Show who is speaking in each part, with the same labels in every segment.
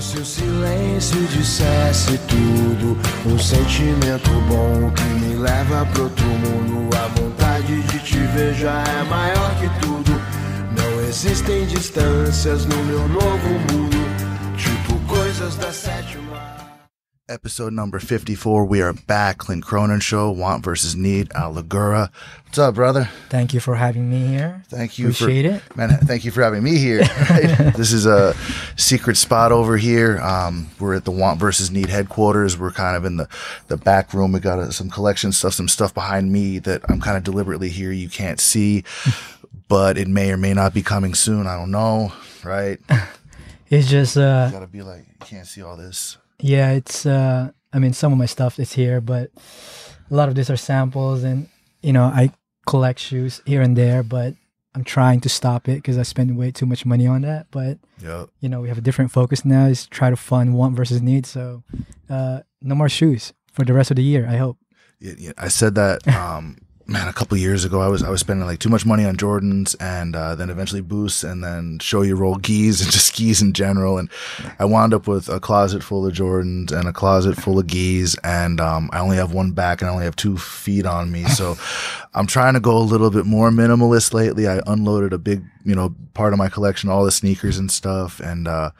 Speaker 1: se o silêncio dissesse tudo, um sentimento bom que me leva pro outro mundo. A vontade de te ver já é maior que tudo. Não existem distâncias no meu novo mundo, tipo coisas da sétima.
Speaker 2: Episode number 54. We are back. Clint Cronin Show, Want versus Need, Al Lagura. What's up, brother?
Speaker 3: Thank you for having me here.
Speaker 2: Thank you
Speaker 3: Appreciate
Speaker 2: for,
Speaker 3: it.
Speaker 2: Man, thank you for having me here. right? this is a secret spot over here. Um, we're at the Want versus Need headquarters. We're kind of in the, the back room. We got uh, some collection stuff, some stuff behind me that I'm kind of deliberately here. You can't see, but it may or may not be coming soon. I don't know. Right?
Speaker 3: It's just uh
Speaker 2: gotta be like, you can't see all this.
Speaker 3: Yeah, it's uh I mean some of my stuff is here, but a lot of these are samples and you know, I collect shoes here and there, but I'm trying to stop it because I spend way too much money on that. But
Speaker 2: Yep.
Speaker 3: you know, we have a different focus now is try to fund want versus need. So uh no more shoes for the rest of the year, I hope.
Speaker 2: Yeah, yeah, I said that, um, man, a couple years ago. I was I was spending like too much money on Jordans, and uh, then eventually Boosts, and then show you roll gis and just skis in general. And I wound up with a closet full of Jordans and a closet full of gis, and um, I only have one back and I only have two feet on me. So I'm trying to go a little bit more minimalist lately. I unloaded a big, you know, part of my collection, all the sneakers and stuff, and uh,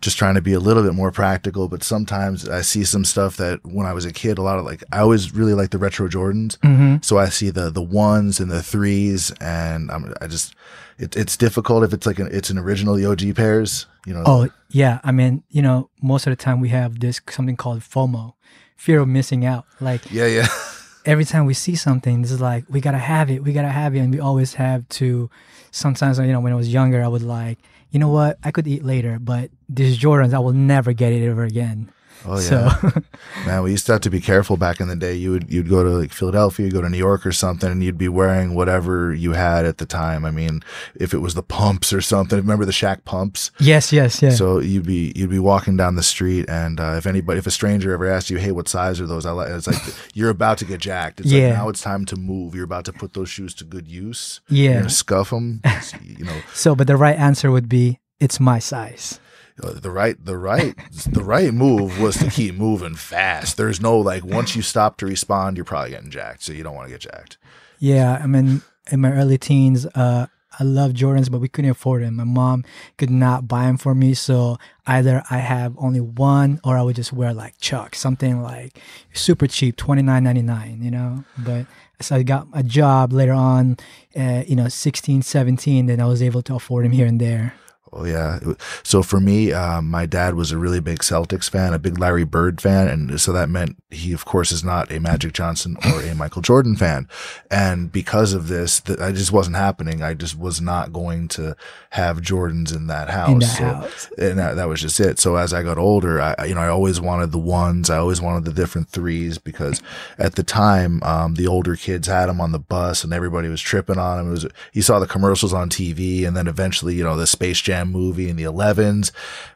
Speaker 2: just trying to be a little bit more practical. But sometimes I see some stuff that when I was a kid, a lot of like I always really like the retro Jordans.
Speaker 3: Mm-hmm.
Speaker 2: So I see the the ones and the threes, and I'm, I just it, it's difficult if it's like an, it's an original the OG pairs. You know.
Speaker 3: Oh yeah, I mean, you know, most of the time we have this something called FOMO, fear of missing out. Like
Speaker 2: Yeah, yeah.
Speaker 3: every time we see something, this is like we gotta have it, we gotta have it, and we always have to. Sometimes, you know, when I was younger, I would like, you know what, I could eat later, but these Jordans, I will never get it ever again.
Speaker 2: Oh yeah.
Speaker 3: So
Speaker 2: Man, we used to have to be careful back in the day. You would you'd go to like Philadelphia, you'd go to New York or something, and you'd be wearing whatever you had at the time. I mean, if it was the pumps or something, remember the Shaq pumps?
Speaker 3: yes, yes, yeah,
Speaker 2: So you'd be you'd be walking down the street, and uh, if anybody, if a stranger ever asked you, "Hey, what size are those?" I like it's like you're about to get jacked. It's
Speaker 3: Yeah.
Speaker 2: like now it's time to move. You're about to put those shoes to good use.
Speaker 3: Yeah.
Speaker 2: you're gonna scuff them. you know,
Speaker 3: So, but the right answer would be it's my size.
Speaker 2: Uh, the right the right the right move was to keep moving fast. There's no like once you stop to respond, you're probably getting jacked. So you don't want to get jacked.
Speaker 3: Yeah, I mean, in my early teens, uh, I loved Jordans, but we couldn't afford them. My mom could not buy them for me, so either I have only one, or I would just wear like Chuck, something like super cheap, twenty nine ninety nine. You know, but as I got a job later on, uh, you know, 16, 17, then I was able to afford them here and there.
Speaker 2: Oh yeah. So for me, um, my dad was a really big Celtics fan, a big Larry Bird fan, and so that meant he, of course, is not a Magic Johnson or a Michael Jordan fan. And because of this, that I just wasn't happening. I just was not going to have Jordans in that house.
Speaker 3: In
Speaker 2: So-
Speaker 3: house.
Speaker 2: and that, that was just it. So as I got older, I, I- you know, I always wanted the ones. I always wanted the different threes because at the time, um, the older kids had them on the bus and everybody was tripping on them. It was, you saw the commercials on TV and then eventually, you know, the Space Jam movie and the 11s,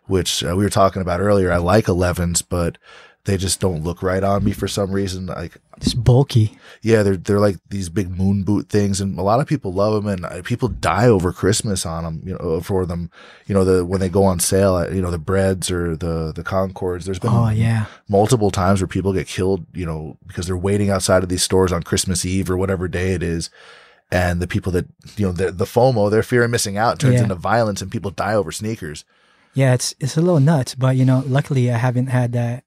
Speaker 2: which uh, we were talking about earlier. I like 11s, but they just don't look right on me for some reason. Like,
Speaker 3: It's bulky.
Speaker 2: yeah, they're they're like these big moon boot things, and a lot of people love them, and uh, people die over Christmas on them. You know, for them. You know, the when they go on sale, at, you know, the Breds or the the Concords. There's been
Speaker 3: Oh yeah,
Speaker 2: multiple times where people get killed. You know, because they're waiting outside of these stores on Christmas Eve or whatever day it is. And the people that you know, the, the FOMO, their fear of missing out, turns
Speaker 3: Yeah.
Speaker 2: into violence, and people die over sneakers.
Speaker 3: yeah. It's it's a little nuts, but you know, luckily I haven't had that,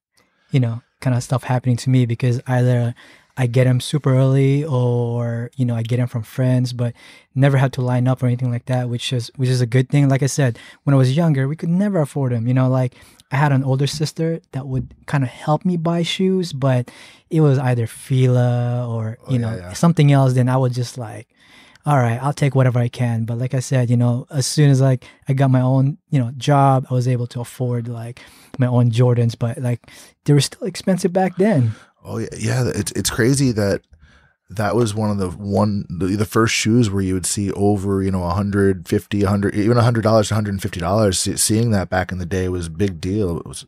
Speaker 3: you know, kind of stuff happening to me because either I get them super early or you know I get them from friends, but never had to line up or anything like that, which is which is a good thing. Like I said, when I was younger, we could never afford them. You know, like I had an older sister that would kind of help me buy shoes, but it was either Fila or oh, you know
Speaker 2: Oh, yeah, yeah.
Speaker 3: something else. Then I would just like all right, I'll take whatever I can. But like I said, you know, as soon as like I got my own, you know, job, I was able to afford like my own Jordans. But like they were still expensive back then.
Speaker 2: Oh yeah, yeah. It's it's crazy that that was one of the one the, the first shoes where you would see over you know 150 100 even 100 dollars 150 dollars seeing that back in the day was a big deal. It was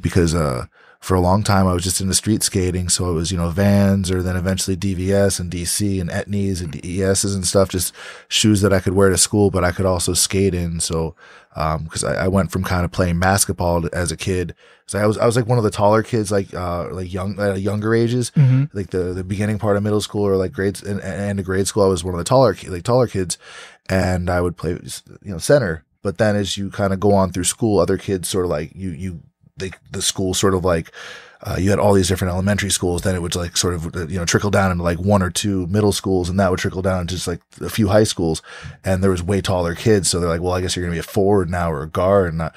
Speaker 2: because uh for a long time I was just into street skating. So it was, you know, Vans or then eventually DVS and DC and Etnies and DESs and stuff, just shoes that I could wear to school, but I could also skate in. So, um, cause I, I went from kind of playing basketball as a kid. So I was, I was like one of the taller kids, like, uh, like young, uh, younger ages,
Speaker 3: Mm-hmm.
Speaker 2: like the, the beginning part of middle school or like grades and, and grade school. I was one of the taller, like taller kids and I would play, you know, center. But then as you kind of go on through school, other kids sort of like you, you, they, the school sort of like, uh, you had all these different elementary schools. Then it would like sort of, you know, trickle down into like one or two middle schools and that would trickle down to just like a few high schools. And there was way taller kids. So they're like, well, I guess you're to be a forward now or a guard. And I,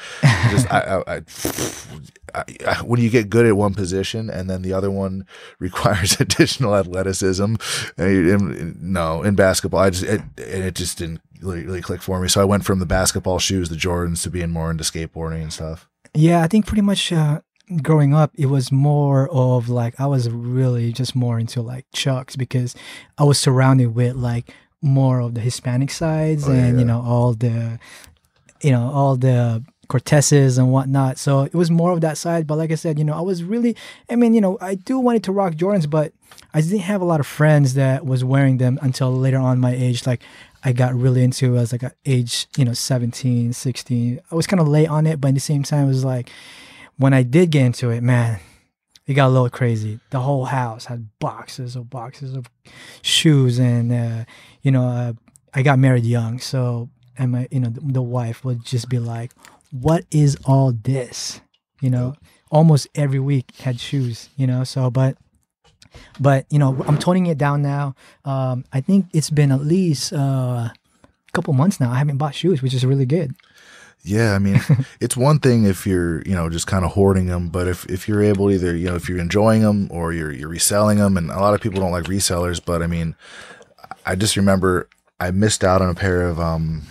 Speaker 2: just, I, I, I, when you get good at one position and then the other one requires additional athleticism, uh, in- no, in basketball, I just it, and it just didn't really, really click for me. So I went from the basketball shoes, the Jordans, to being more into skateboarding and stuff.
Speaker 3: Yeah, I think pretty much uh, growing up, it was more of like I was really just more into like Chucks because I was surrounded with like more of the Hispanic sides
Speaker 2: Oh, yeah,
Speaker 3: and
Speaker 2: yeah.
Speaker 3: you know all the you know all the Cortezes and whatnot. So it was more of that side. But like I said, you know, I was really I mean, you know, I do wanted to rock Jordans, but I didn't have a lot of friends that was wearing them until later on my age. Like I got really into as like age, you know, 17, 16. I was kind of late on it, but at the same time, it was like when I did get into it, man, it got a little crazy. The whole house had boxes of boxes of shoes, and uh, you know, uh, I got married young, so and my, you know, the, the wife would just be like, "What is all this?" You know, almost every week had shoes. You know, so but but you know, I'm toning it down now. Um, I think it's been at least uh, a couple months now. I haven't bought shoes, which is really good.
Speaker 2: Yeah, I mean, it's one thing if you're, you know, just kind of hoarding them, but if, if you're able to either, you know, if you're enjoying them or you're you're reselling them, and a lot of people don't like resellers, but I mean, I just remember I missed out on a pair of um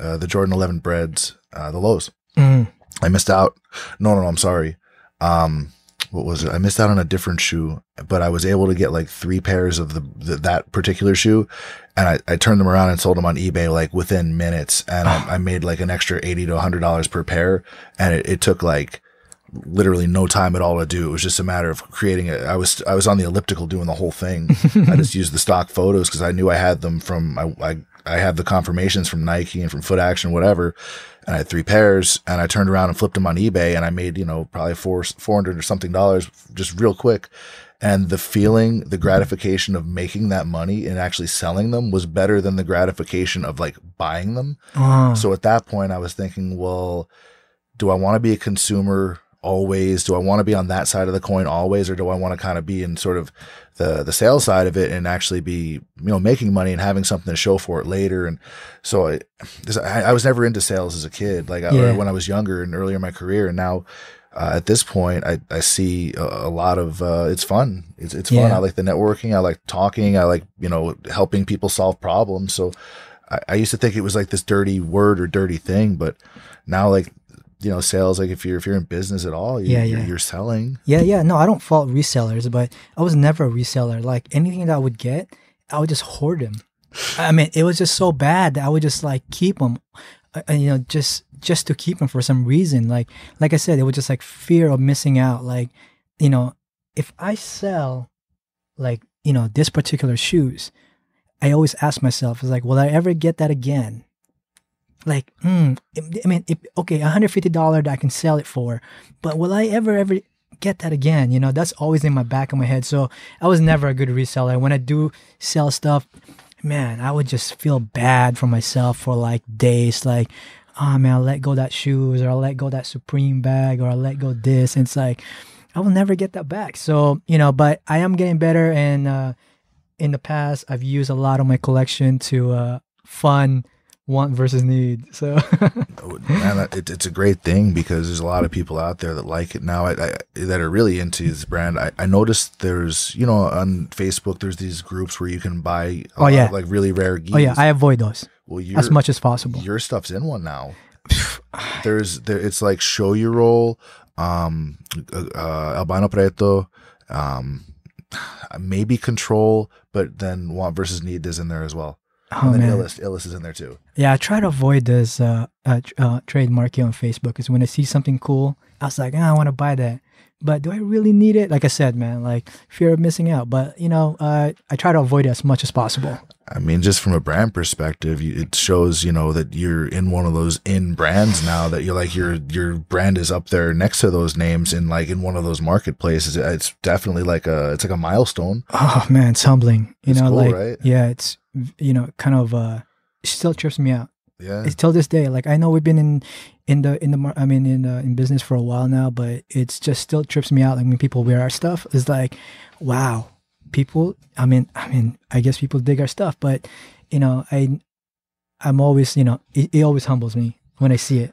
Speaker 2: uh, the Jordan 11 Breds, uh, the lows.
Speaker 3: Mm.
Speaker 2: I missed out. No, no, no, I'm sorry. Um, what was it? I missed out on a different shoe, but I was able to get like three pairs of the, the that particular shoe, and I, I turned them around and sold them on eBay like within minutes, and I, I made like an extra eighty to hundred dollars per pair, and it, it took like literally no time at all to do. It was just a matter of creating it. I was I was on the elliptical doing the whole thing. I just used the stock photos because I knew I had them from I, I I had the confirmations from Nike and from Foot Action, whatever. And I had three pairs, and I turned around and flipped them on eBay, and I made you know probably four four hundred or something dollars just real quick. And the feeling, the gratification of making that money and actually selling them was better than the gratification of like buying them.
Speaker 3: Oh.
Speaker 2: So at that point, I was thinking, well, do I want to be a consumer always? Do I want to be on that side of the coin always, or do I want to kind of be in sort of the the sales side of it and actually be you know making money and having something to show for it later? And so I, I, I was never into sales as a kid, like I- when I was younger and earlier in my career, and now. Uh, at this point, I, I see a, a lot of uh, it's fun. It's it's fun.
Speaker 3: Yeah.
Speaker 2: I like the networking. I like talking. I like you know helping people solve problems. So I, I used to think it was like this dirty word or dirty thing, but now like you know sales like if you're if you're in business at all, you,
Speaker 3: Yeah,
Speaker 2: you're,
Speaker 3: yeah.
Speaker 2: you're selling.
Speaker 3: Yeah, yeah. No, I don't fault resellers, but I was never a reseller. Like anything that I would get, I would just hoard them. I mean, it was just so bad that I would just like keep them, uh, you know, just just to keep them for some reason. Like like I said, it was just like fear of missing out. Like you know, if I sell like you know this particular shoes, I always ask myself, is like, will I ever get that again? Like, mm, I mean, if, okay, $150 that I can sell it for, but will I ever, ever get that again? You know, that's always in my back of my head. So I was never a good reseller. When I do sell stuff, man, I would just feel bad for myself for like days. Like, oh man, I let go that shoes or I let go that Supreme bag or I let go this. And it's like, I will never get that back. So, you know, but I am getting better. And uh, in the past, I've used a lot of my collection to uh, fund want versus need. So,
Speaker 2: Man, it, it's a great thing because there's a lot of people out there that like it now. I, I, that are really into this brand. I, I noticed there's you know on Facebook there's these groups where you can buy a
Speaker 3: Oh,
Speaker 2: lot
Speaker 3: yeah.
Speaker 2: of, like really rare gis.
Speaker 3: oh yeah, I avoid those
Speaker 2: well,
Speaker 3: as much as possible.
Speaker 2: your stuff's in one now. there's there it's like Shoyoroll, um, uh, Albino Preto, um, maybe control, but then want versus need is in there as well.
Speaker 3: Oh
Speaker 2: and then
Speaker 3: man.
Speaker 2: Illust, Illust is in there too.
Speaker 3: Yeah, I try to avoid this uh, uh, uh trademarking on Facebook because when I see something cool, I was like, ah, I want to buy that. But do I really need it? Like I said, man, like fear of missing out. But you know, uh, I try to avoid it as much as possible.
Speaker 2: I mean, just from a brand perspective, it shows you know that you're in one of those in brands now. That you're like your your brand is up there next to those names in like in one of those marketplaces. It's definitely like a it's like a milestone.
Speaker 3: Oh man, it's humbling. You
Speaker 2: It's
Speaker 3: know,
Speaker 2: cool,
Speaker 3: like
Speaker 2: right?
Speaker 3: yeah, it's you know, kind of uh, still trips me out.
Speaker 2: Yeah,
Speaker 3: It's till this day. Like I know we've been in in the in the mar- I mean in uh, in business for a while now, but it's just still trips me out. Like when people wear our stuff, it's like, wow, people. I mean, I mean, I guess people dig our stuff, but you know, I I'm always you know, it, it always humbles me when I see it.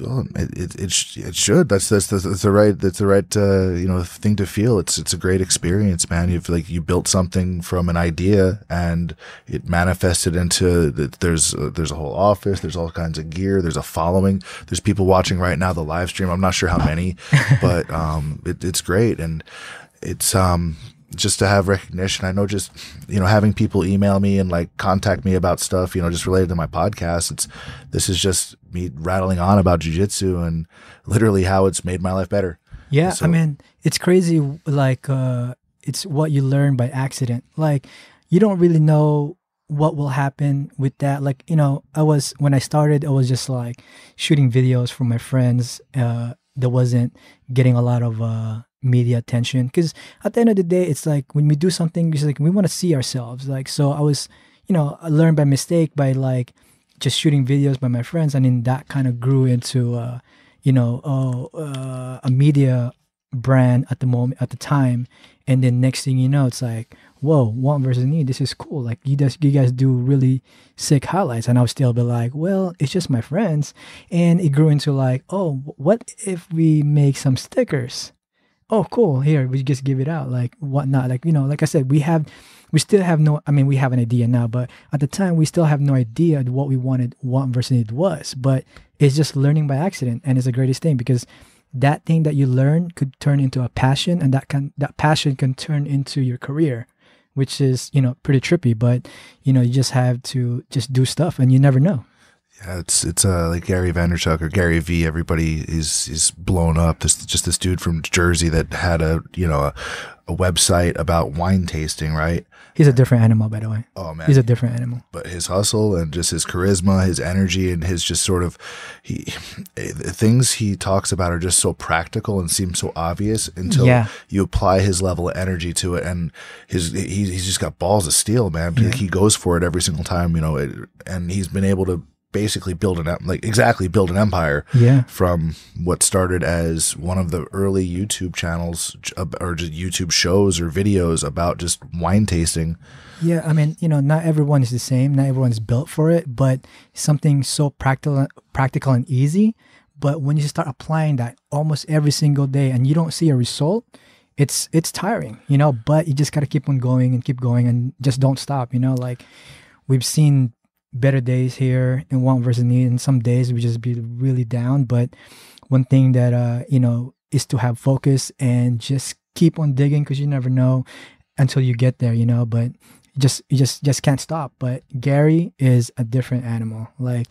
Speaker 2: Well, it it it, should. That's that's that's the right that's the right uh, you know thing to feel. It's it's a great experience, man. You've like you built something from an idea and it manifested into that there's uh, there's a whole office. There's all kinds of gear. There's a following. There's people watching right now the live stream. I'm not sure how many, but um, it, it's great and it's um just to have recognition. I know just, you know, having people email me and like contact me about stuff, you know, just related to my podcast. It's, this is just me rattling on about jujitsu and literally how it's made my life better.
Speaker 3: Yeah,
Speaker 2: So-
Speaker 3: I mean, it's crazy. Like, uh, it's what you learn by accident. Like, you don't really know what will happen with that. Like, you know, I was when I started, I was just like shooting videos for my friends. Uh, that wasn't getting a lot of uh media attention because at the end of the day, it's like when we do something, it's like we want to see ourselves. Like, so I was, you know, I learned by mistake by like just shooting videos by my friends, and then that kind of grew into. uh you know, oh, uh, a media brand at the moment at the time, and then next thing you know, it's like, whoa, one versus me, this is cool. Like you guys, you guys do really sick highlights, and I'll still be like, well, it's just my friends, and it grew into like, oh, what if we make some stickers? Oh, cool. Here, we just give it out, like whatnot. Like you know, like I said, we have, we still have no. I mean, we have an idea now, but at the time, we still have no idea what we wanted what versus it was. But it's just learning by accident, and it's the greatest thing because that thing that you learn could turn into a passion, and that can that passion can turn into your career, which is you know pretty trippy. But you know, you just have to just do stuff, and you never know.
Speaker 2: Yeah, it's it's uh, like Gary Vaynerchuk or Gary V. Everybody is is blown up. This just this dude from Jersey that had a you know a, a website about wine tasting, right?
Speaker 3: He's a different animal, by the way.
Speaker 2: Oh man,
Speaker 3: He's a different animal.
Speaker 2: but his hustle and just his charisma, his energy, and his just sort of he the things he talks about are just so practical and seem so obvious until
Speaker 3: Yeah.
Speaker 2: you apply his level of energy to it. And his he, he's just got balls of steel, man. He goes for it every single time, you know. It, and he's been able to basically build an like exactly build an empire
Speaker 3: Yeah.
Speaker 2: from what started as one of the early YouTube channels or just YouTube shows or videos about just wine tasting.
Speaker 3: Yeah, I mean, you know, not everyone is the same. Not everyone's built for it, but something so practical, practical and easy. But when you start applying that almost every single day and you don't see a result, it's it's tiring, you know. But you just gotta keep on going and keep going and just don't stop, you know. Like we've seen better days here in want versus need, and some days we just be really down. But one thing that uh you know is to have focus and just keep on digging because you never know until you get there, you know. But you just you just just can't stop. But Gary is a different animal. Like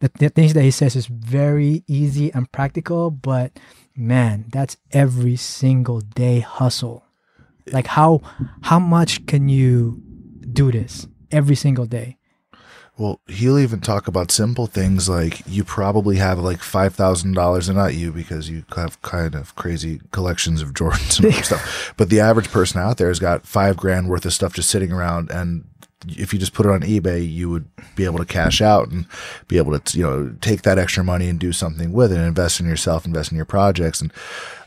Speaker 3: the, the things that he says is very easy and practical, but man, that's every single day hustle. Like how how much can you do this every single day?
Speaker 2: Well, he'll even talk about simple things like you probably have like five thousand dollars, and not you because you have kind of crazy collections of Jordans and stuff. But the average person out there has got five grand worth of stuff just sitting around, and if you just put it on eBay, you would be able to cash out and be able to you know take that extra money and do something with it, and invest in yourself, invest in your projects, and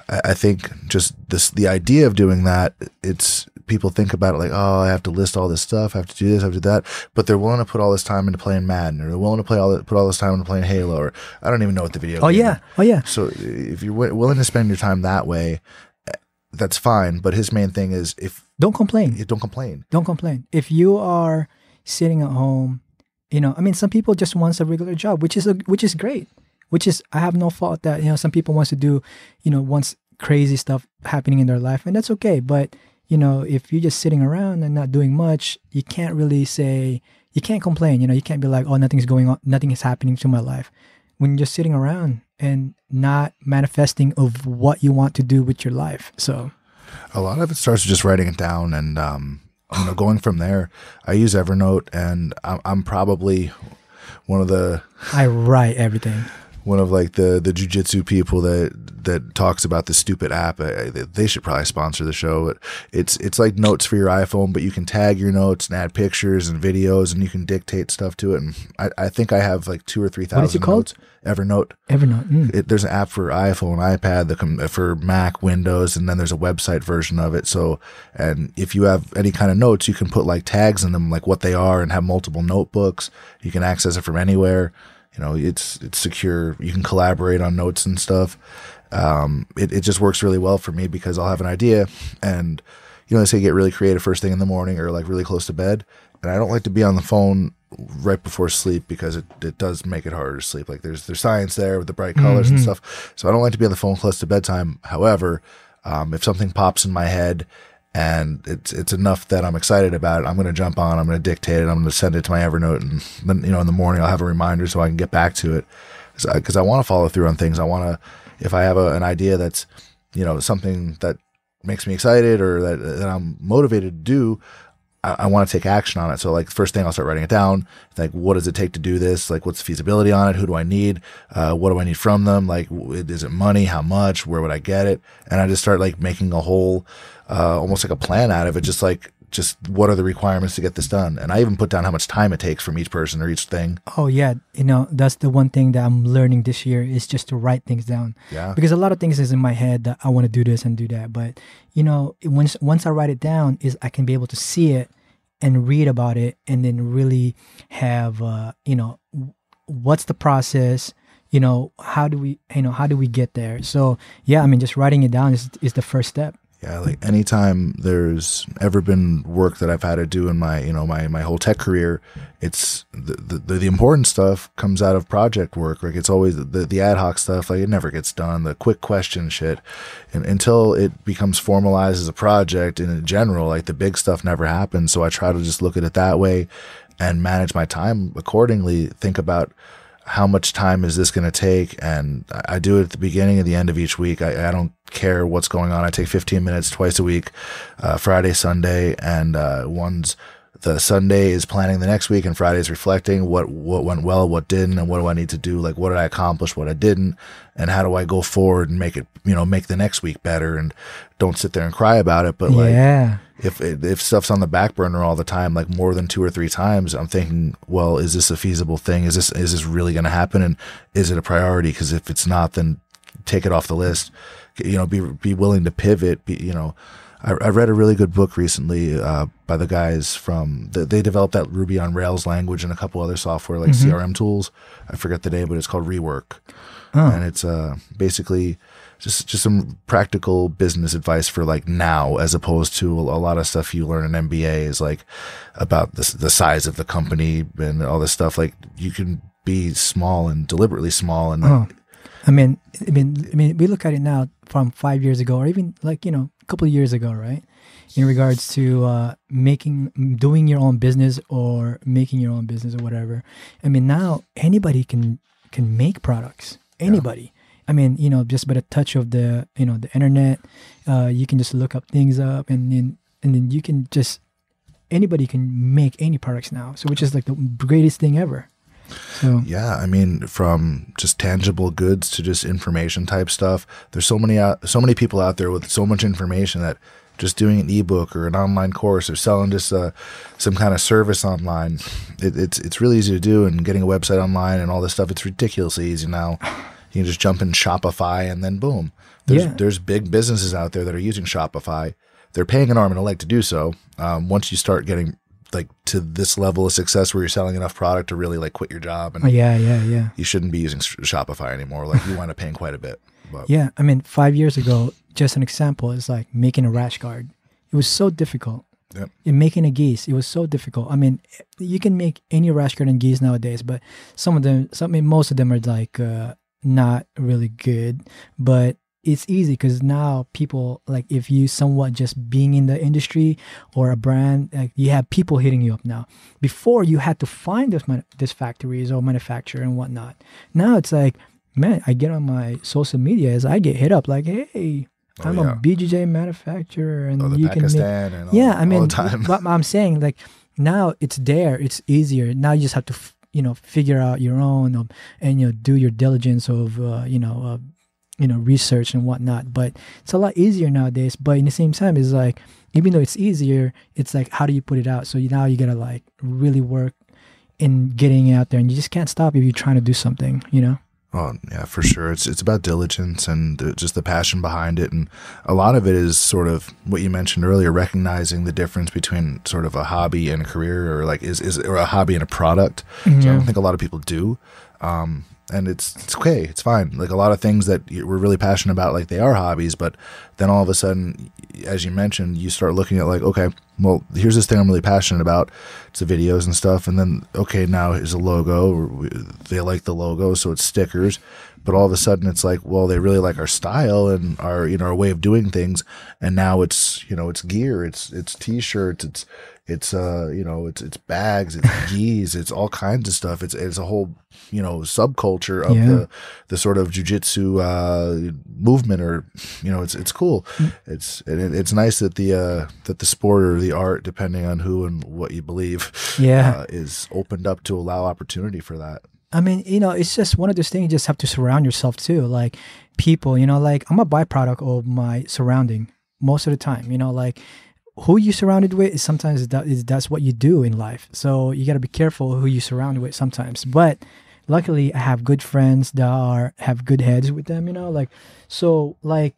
Speaker 2: I I think just this the idea of doing that it's people think about it like oh I have to list all this stuff I have to do this I have to do that but they're willing to put all this time into playing Madden or they're willing to play all the, put all this time into playing Halo or I don't even know what the video
Speaker 3: Oh yeah,
Speaker 2: is.
Speaker 3: oh yeah.
Speaker 2: so if you're wi- willing to spend your time that way eh, that's fine but his main thing is if
Speaker 3: Don't complain.
Speaker 2: don't complain
Speaker 3: Don't complain. If you are sitting at home, you know, I mean, some people just wants a regular job, which is a, which is great. Which is I have no fault that you know some people wants to do, you know, wants crazy stuff happening in their life, and that's okay. But you know, if you're just sitting around and not doing much, you can't really say you can't complain. You know, you can't be like, oh, nothing's going on, nothing is happening to my life. When you're just sitting around and not manifesting of what you want to do with your life. So
Speaker 2: A lot of it starts with just writing it down and um, you know going from there. I use Evernote, and I'm, I'm probably one of the
Speaker 3: I write everything.
Speaker 2: One of like the the jujitsu people that that talks about the stupid app. I, they should probably sponsor the show. But it's it's like notes for your iPhone, but you can tag your notes and add pictures and videos, and you can dictate stuff to it. And I, I think I have like two or three thousand.
Speaker 3: What is it called?
Speaker 2: notes. Evernote.
Speaker 3: Evernote. Mm.
Speaker 2: It, there's an app for iPhone, iPad, the com- for Mac, Windows, and then there's a website version of it. So, and if you have any kind of notes, you can put like tags in them, like what they are, and have multiple notebooks. You can access it from anywhere. You know, it's it's secure. You can collaborate on notes and stuff. Um, it it just works really well for me because I'll have an idea, and you know, they say get really creative first thing in the morning or like really close to bed. And I don't like to be on the phone right before sleep because it, it does make it harder to sleep. Like there's there's science there with the bright colors and stuff. So I don't like to be on the phone close to bedtime. However, um, if something pops in my head and it's it's enough that I'm excited about it, I'm going to jump on. I'm going to dictate it. I'm going to send it to my Evernote, and then you know in the morning I'll have a reminder so I can get back to it because I, want to follow through on things. I want to if I have a, an idea that's you know something that makes me excited or that, that I'm motivated to do, I, I want to take action on it. So like first thing I'll start writing it down. Like what does it take to do this? Like what's the feasibility on it? Who do I need? Uh, what do I need from them? Like is it money? How much? Where would I get it? And I just start like making a whole, uh, almost like a plan out of it. Just like just what are the requirements to get this done? And I even put down how much time it takes from each person or each thing.
Speaker 3: Oh yeah, you know that's the one thing that I'm learning this year is just to write things down.
Speaker 2: Yeah.
Speaker 3: Because a lot of things is in my head that I want to do this and do that, but you know once once I write it down, is I can be able to see it and read about it, and then really have uh, you know what's the process. You know how do we you know how do we get there? So yeah, I mean just writing it down is is the first step.
Speaker 2: Yeah, like anytime there's ever been work that I've had to do in my, you know, my my whole tech career, it's the the, the important stuff comes out of project work. Like it's always the the ad hoc stuff. Like it never gets done. The quick question shit, and until it becomes formalized as a project in general, like the big stuff never happens. So I try to just look at it that way, and manage my time accordingly. Think about how much time is this going to take? And I do it at the beginning and the end of each week. I, I don't care what's going on. I take 15 minutes twice a week, uh, Friday, Sunday, and uh, one's the Sunday is planning the next week, and Friday is reflecting what what went well, what didn't, and what do I need to do? Like what did I accomplish, what I didn't, and how do I go forward and make it you know make the next week better? And don't sit there and cry about it, but like
Speaker 3: yeah.
Speaker 2: If if stuff's on the back burner all the time, like more than two or three times, I'm thinking, well, is this a feasible thing? Is this is this really going to happen? And is it a priority? Because if it's not, then take it off the list. You know, be be willing to pivot. Be you know, I, I read a really good book recently uh, by the guys from the, they developed that Ruby on Rails language and a couple other software like CRM tools. I forget the name, but it's called Rework, and it's uh basically just just some practical business advice for like now as opposed to a, a lot of stuff you learn in MBA is like about the the size of the company and all this stuff like you can be small and deliberately small and
Speaker 3: Oh. I mean, I mean, I mean, we look at it now from five years ago, or even like you know, a couple of years ago, right? In regards to uh, making, doing your own business or making your own business or whatever. I mean, now anybody can can make products. Anybody. I mean, you know, just by the touch of the you know the internet, uh, you can just look up things up, and then and then you can just anybody can make any products now. So, which is like the greatest thing ever. So
Speaker 2: Yeah, I mean, from just tangible goods to just information type stuff. There's so many out, so many people out there with so much information that just doing an ebook or an online course or selling just uh, some kind of service online, it, it's it's really easy to do. And getting a website online and all this stuff, it's ridiculously easy now. You can just jump in Shopify and then boom. There's
Speaker 3: Yeah.
Speaker 2: there's big businesses out there that are using Shopify. They're paying an arm and a leg to do so. Um, once you start getting like to this level of success where you're selling enough product to really like quit your job and
Speaker 3: oh, yeah, yeah, yeah.
Speaker 2: you shouldn't be using Shopify anymore. Like you wind up paying quite a bit. But
Speaker 3: Yeah, I mean, five years ago, just an example is like making a rash guard. It was so difficult.
Speaker 2: Yep.
Speaker 3: In making a gis, it was so difficult. I mean, you can make any rash guard and gis nowadays, but some of them, some, I mean, most of them are like uh, not really good. But it's easy because now people like if you somewhat just being in the industry or a brand like you have people hitting you up now before you had to find this man- this factories or manufacturer and whatnot now it's like man i get on my social media as i get hit up like hey
Speaker 2: Oh,
Speaker 3: i'm
Speaker 2: yeah.
Speaker 3: a bjj manufacturer and
Speaker 2: Oh,
Speaker 3: you can make
Speaker 2: Pakistan and all,
Speaker 3: yeah i mean
Speaker 2: the time.
Speaker 3: but i'm saying like now it's there it's easier. Now you just have to f- you know figure out your own um, and you know do your diligence of uh, you know uh, you know research and whatnot. But it's a lot easier nowadays. But in the same time it's like even though it's easier it's like how do you put it out? So you, now you gotta like really work in getting out there. And you just can't stop if you're trying to do something you know
Speaker 2: Oh yeah, for sure. It's it's about diligence and uh, just the passion behind it, and a lot of it is sort of what you mentioned earlier, recognizing the difference between sort of a hobby and a career, or like is is or a hobby and a product. So I don't think a lot of people do. Um, and it's it's okay, it's fine. Like a lot of things that we're really passionate about, like they are hobbies, but then all of a sudden, as you mentioned, you start looking at like, okay, well, here's this thing I'm really passionate about. It's the videos and stuff, and then okay, now here's a logo. They like the logo, so it's stickers. But all of a sudden, it's like, well, they really like our style and our you know our way of doing things, and now it's you know it's gear, it's it's t-shirts, it's it's uh you know it's it's bags, it's gis, it's all kinds of stuff. It's it's a whole you know subculture of
Speaker 3: Yeah.
Speaker 2: the the sort of jujitsu uh, movement, or you know, it's it's cool. It's and it, it's nice that the uh, that the sport or the art, depending on who and what you believe,
Speaker 3: Yeah.
Speaker 2: uh, is opened up to allow opportunity for that.
Speaker 3: I mean, you know, it's just one of those things you just have to surround yourself to. Like people, you know, like I'm a byproduct of my surrounding most of the time. You know, like who you surrounded with is sometimes that is that's what you do in life. So you got to be careful who you surround with sometimes. But luckily, I have good friends that are have good heads with them. You know, like so like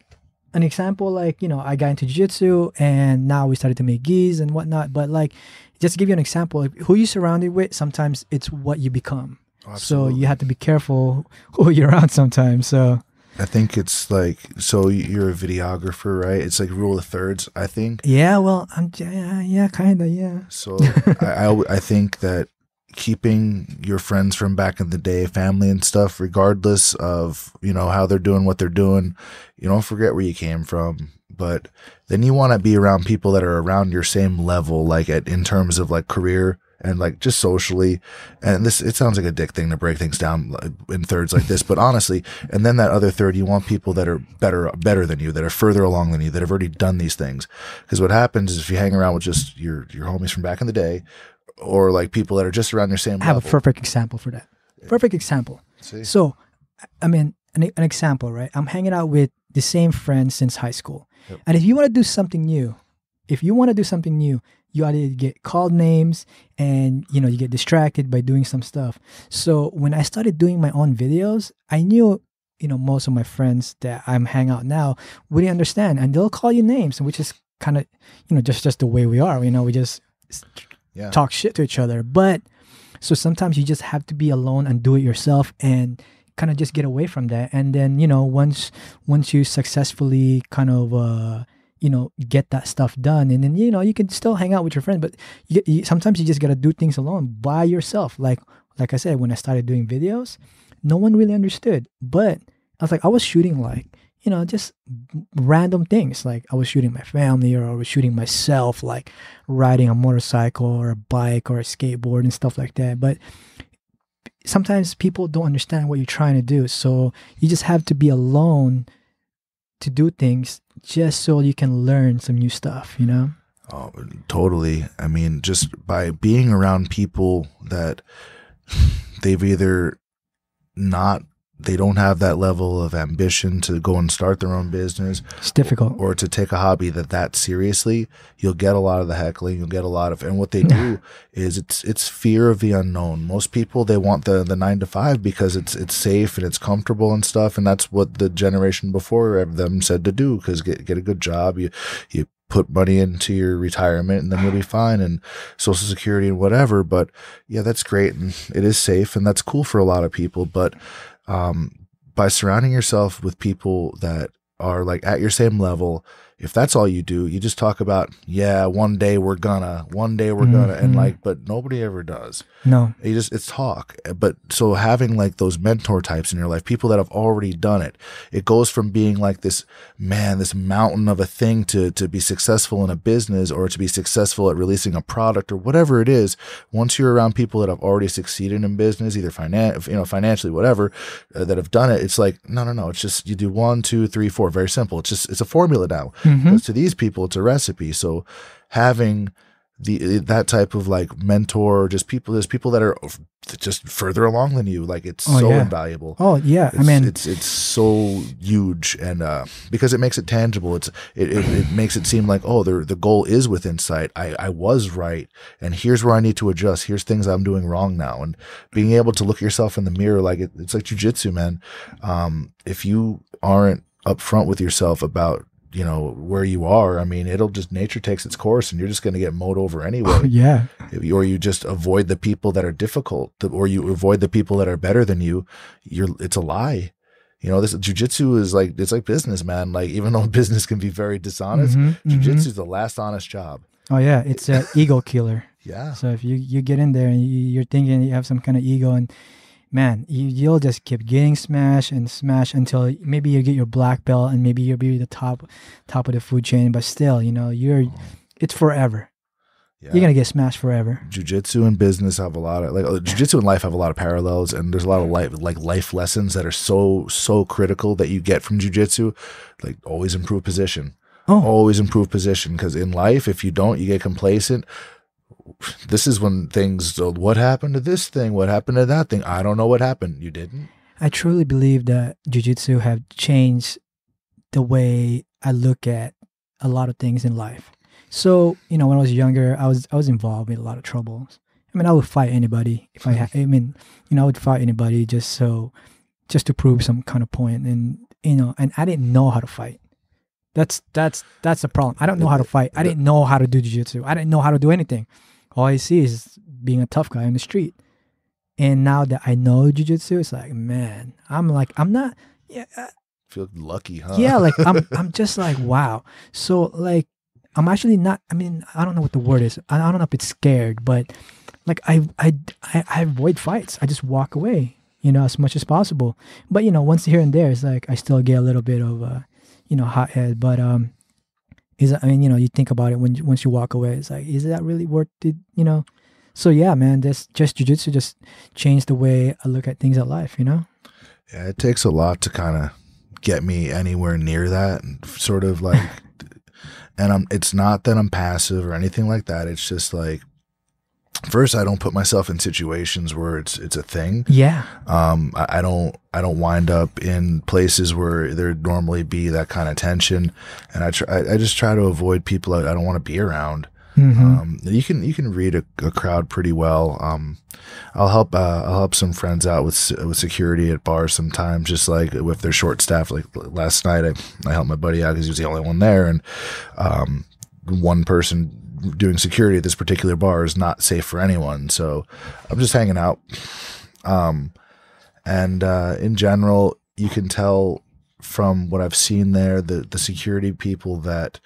Speaker 3: an example, like you know, I got into jiu-jitsu and now we started to make gis and whatnot. But like, just to give you an example, like, who you surrounded with, sometimes it's what you become. Oh,
Speaker 2: so
Speaker 3: you have to be careful who you're around sometimes. So
Speaker 2: I think it's like so you're a videographer, right? It's like rule of thirds. I think
Speaker 3: yeah, well, I'm yeah, yeah, kind of yeah.
Speaker 2: So I, I I think that keeping your friends from back in the day, family and stuff, regardless of you know how they're doing, what they're doing, you don't forget where you came from. But then you want to be around people that are around your same level, like at in terms of like career and like just socially. And this it sounds like a dick thing to break things down in thirds like this, but honestly, and then that other third, you want people that are better better than you, that are further along than you, that have already done these things. Because what happens is if you hang around with just your your homies from back in the day, or like people that are just around your same
Speaker 3: I have a perfect example for that. Perfect example.
Speaker 2: See?
Speaker 3: So, I mean, an, an example, right? I'm hanging out with the same friends since high school.
Speaker 2: Yep.
Speaker 3: And if you want to do something new, if you want to do something new, you either get called names and you know you get distracted by doing some stuff. So when I started doing my own videos, I knew you know most of my friends that I'm hang out now wouldn't understand, and they'll call you names, which is kind of you know just just the way we are. You know, we just
Speaker 2: Yeah.
Speaker 3: talk shit to each other. But so sometimes you just have to be alone and do it yourself and kind of just get away from that. And then, you know, once once you successfully kind of uh you know get that stuff done. And then you know you can still hang out with your friends but you, you, sometimes you just gotta do things alone by yourself. Like like i said when i started doing videos no one really understood. But i was like i was shooting like you know just random things. Like i was shooting my family or i was shooting myself like riding a motorcycle or a bike or a skateboard and stuff like that. But sometimes people don't understand what you're trying to do. So you just have to be alone to do things just so you can learn some new stuff you know
Speaker 2: Oh, totally. I mean, just by being around people that they've either not, they don't have that level of ambition to go and start their own business
Speaker 3: it's difficult
Speaker 2: or to take a hobby that that seriously, you'll get a lot of the heckling. You'll get a lot of, and what they do is it's it's fear of the unknown. Most people they want the the nine to five because it's it's safe and it's comfortable and stuff, and that's what the generation before them said to do. Because get get a good job, you you put money into your retirement and then you'll be fine and social security and whatever but yeah that's great and it is safe and that's cool for a lot of people but um by surrounding yourself with people that are like at your same level if that's all you do, you just talk about, yeah, one day we're gonna, one day we're gonna, and
Speaker 3: Mhm.
Speaker 2: like, but nobody ever does.
Speaker 3: No.
Speaker 2: You just it's talk. But so having like those mentor types in your life, people that have already done it, it goes from being like this man, this mountain of a thing to to be successful in a business or to be successful at releasing a product or whatever it is. Once you're around people that have already succeeded in business, either finan- you know, financially, whatever, uh, that have done it, it's like no, no, no. It's just you do one, two, three, four. Very simple. It's just it's a formula now. But to these people, it's a recipe. So having the that type of like mentor, just people, there's people that are just further along than you. Like it's
Speaker 3: Oh,
Speaker 2: so
Speaker 3: yeah.
Speaker 2: invaluable.
Speaker 3: Oh yeah. I mean,
Speaker 2: it's it's so huge, and uh, because it makes it tangible, it's it, it, it makes it seem like oh, the the goal is within sight. I I was right, and here's where I need to adjust. Here's things I'm doing wrong now, and being able to look yourself in the mirror, like it, it's like jujitsu, man. Um, if you aren't upfront with yourself about you know where you are, I mean, it'll just nature takes its course, and you're just going to get mowed over anyway
Speaker 3: yeah.
Speaker 2: or you just avoid the people that are difficult or you avoid the people that are better than you you're it's a lie you know this jujitsu is like it's like business man like even though business can be very dishonest
Speaker 3: Mhm, mhm.
Speaker 2: jujitsu is the last honest job
Speaker 3: Oh yeah. It's an ego killer.
Speaker 2: yeah
Speaker 3: So if you you get in there and you, you're thinking you have some kind of ego and man, you you'll just keep getting smashed and smashed until maybe you get your black belt and maybe you'll be the top top of the food chain. But still, you know, you're it's forever.
Speaker 2: yeah
Speaker 3: You're gonna get smashed forever.
Speaker 2: jiu-jitsu and business have a lot of like uh, jiu-jitsu and life have a lot of parallels and there's a lot of life like life lessons that are so so critical that you get from jiu-jitsu like always improve position
Speaker 3: Oh,
Speaker 2: always improve position because in life if you don't you get complacent this is when things what happened to this thing what happened to that thing i don't know what happened you didn't
Speaker 3: I truly believe that jujitsu have changed the way I look at a lot of things in life. So, you know, when I was younger, I was I was involved in a lot of troubles. I mean, I would fight anybody if I had. I mean, you know, I would fight anybody just so, just to prove some kind of point, and you know, and I didn't know how to fight. That's that's that's the problem. I don't know how to fight. I didn't know how to do jujitsu. I didn't know how to do anything. All I see is being a tough guy in the street. And now that I know jujitsu, it's like, man, I'm like, I'm not. Yeah, uh,
Speaker 2: feel lucky huh?
Speaker 3: yeah like i'm i'm just like wow. So like i'm actually not i mean i don't know what the word is. I, I don't know if it's scared but like I, I i i avoid fights. I just walk away you know as much as possible. But you know once here and there it's like i still get a little bit of uh you know hot head. But um is i mean you know you think about it when you, once you walk away it's like is that really worth it you know? So yeah man this just jujitsu just changed the way i look at things at life you know?
Speaker 2: Yeah it takes a lot to kind of get me anywhere near that and sort of like and i'm it's not that i'm passive or anything like that. It's just like first i don't put myself in situations where it's it's a thing.
Speaker 3: Yeah.
Speaker 2: Um I, I don't i don't wind up in places where there'd normally be that kind of tension. And i try i, I just try to avoid people that i don't want to be around.
Speaker 3: Mhm.
Speaker 2: um you can you can read a, a crowd pretty well. Um i'll help uh, i'll help some friends out with with security at bars sometimes just like if they're short staffed like last night i, I helped my buddy out because he was the only one there. And um one person doing security at this particular bar is not safe for anyone. So i'm just hanging out. Um and uh in general you can tell from what i've seen there the the security people that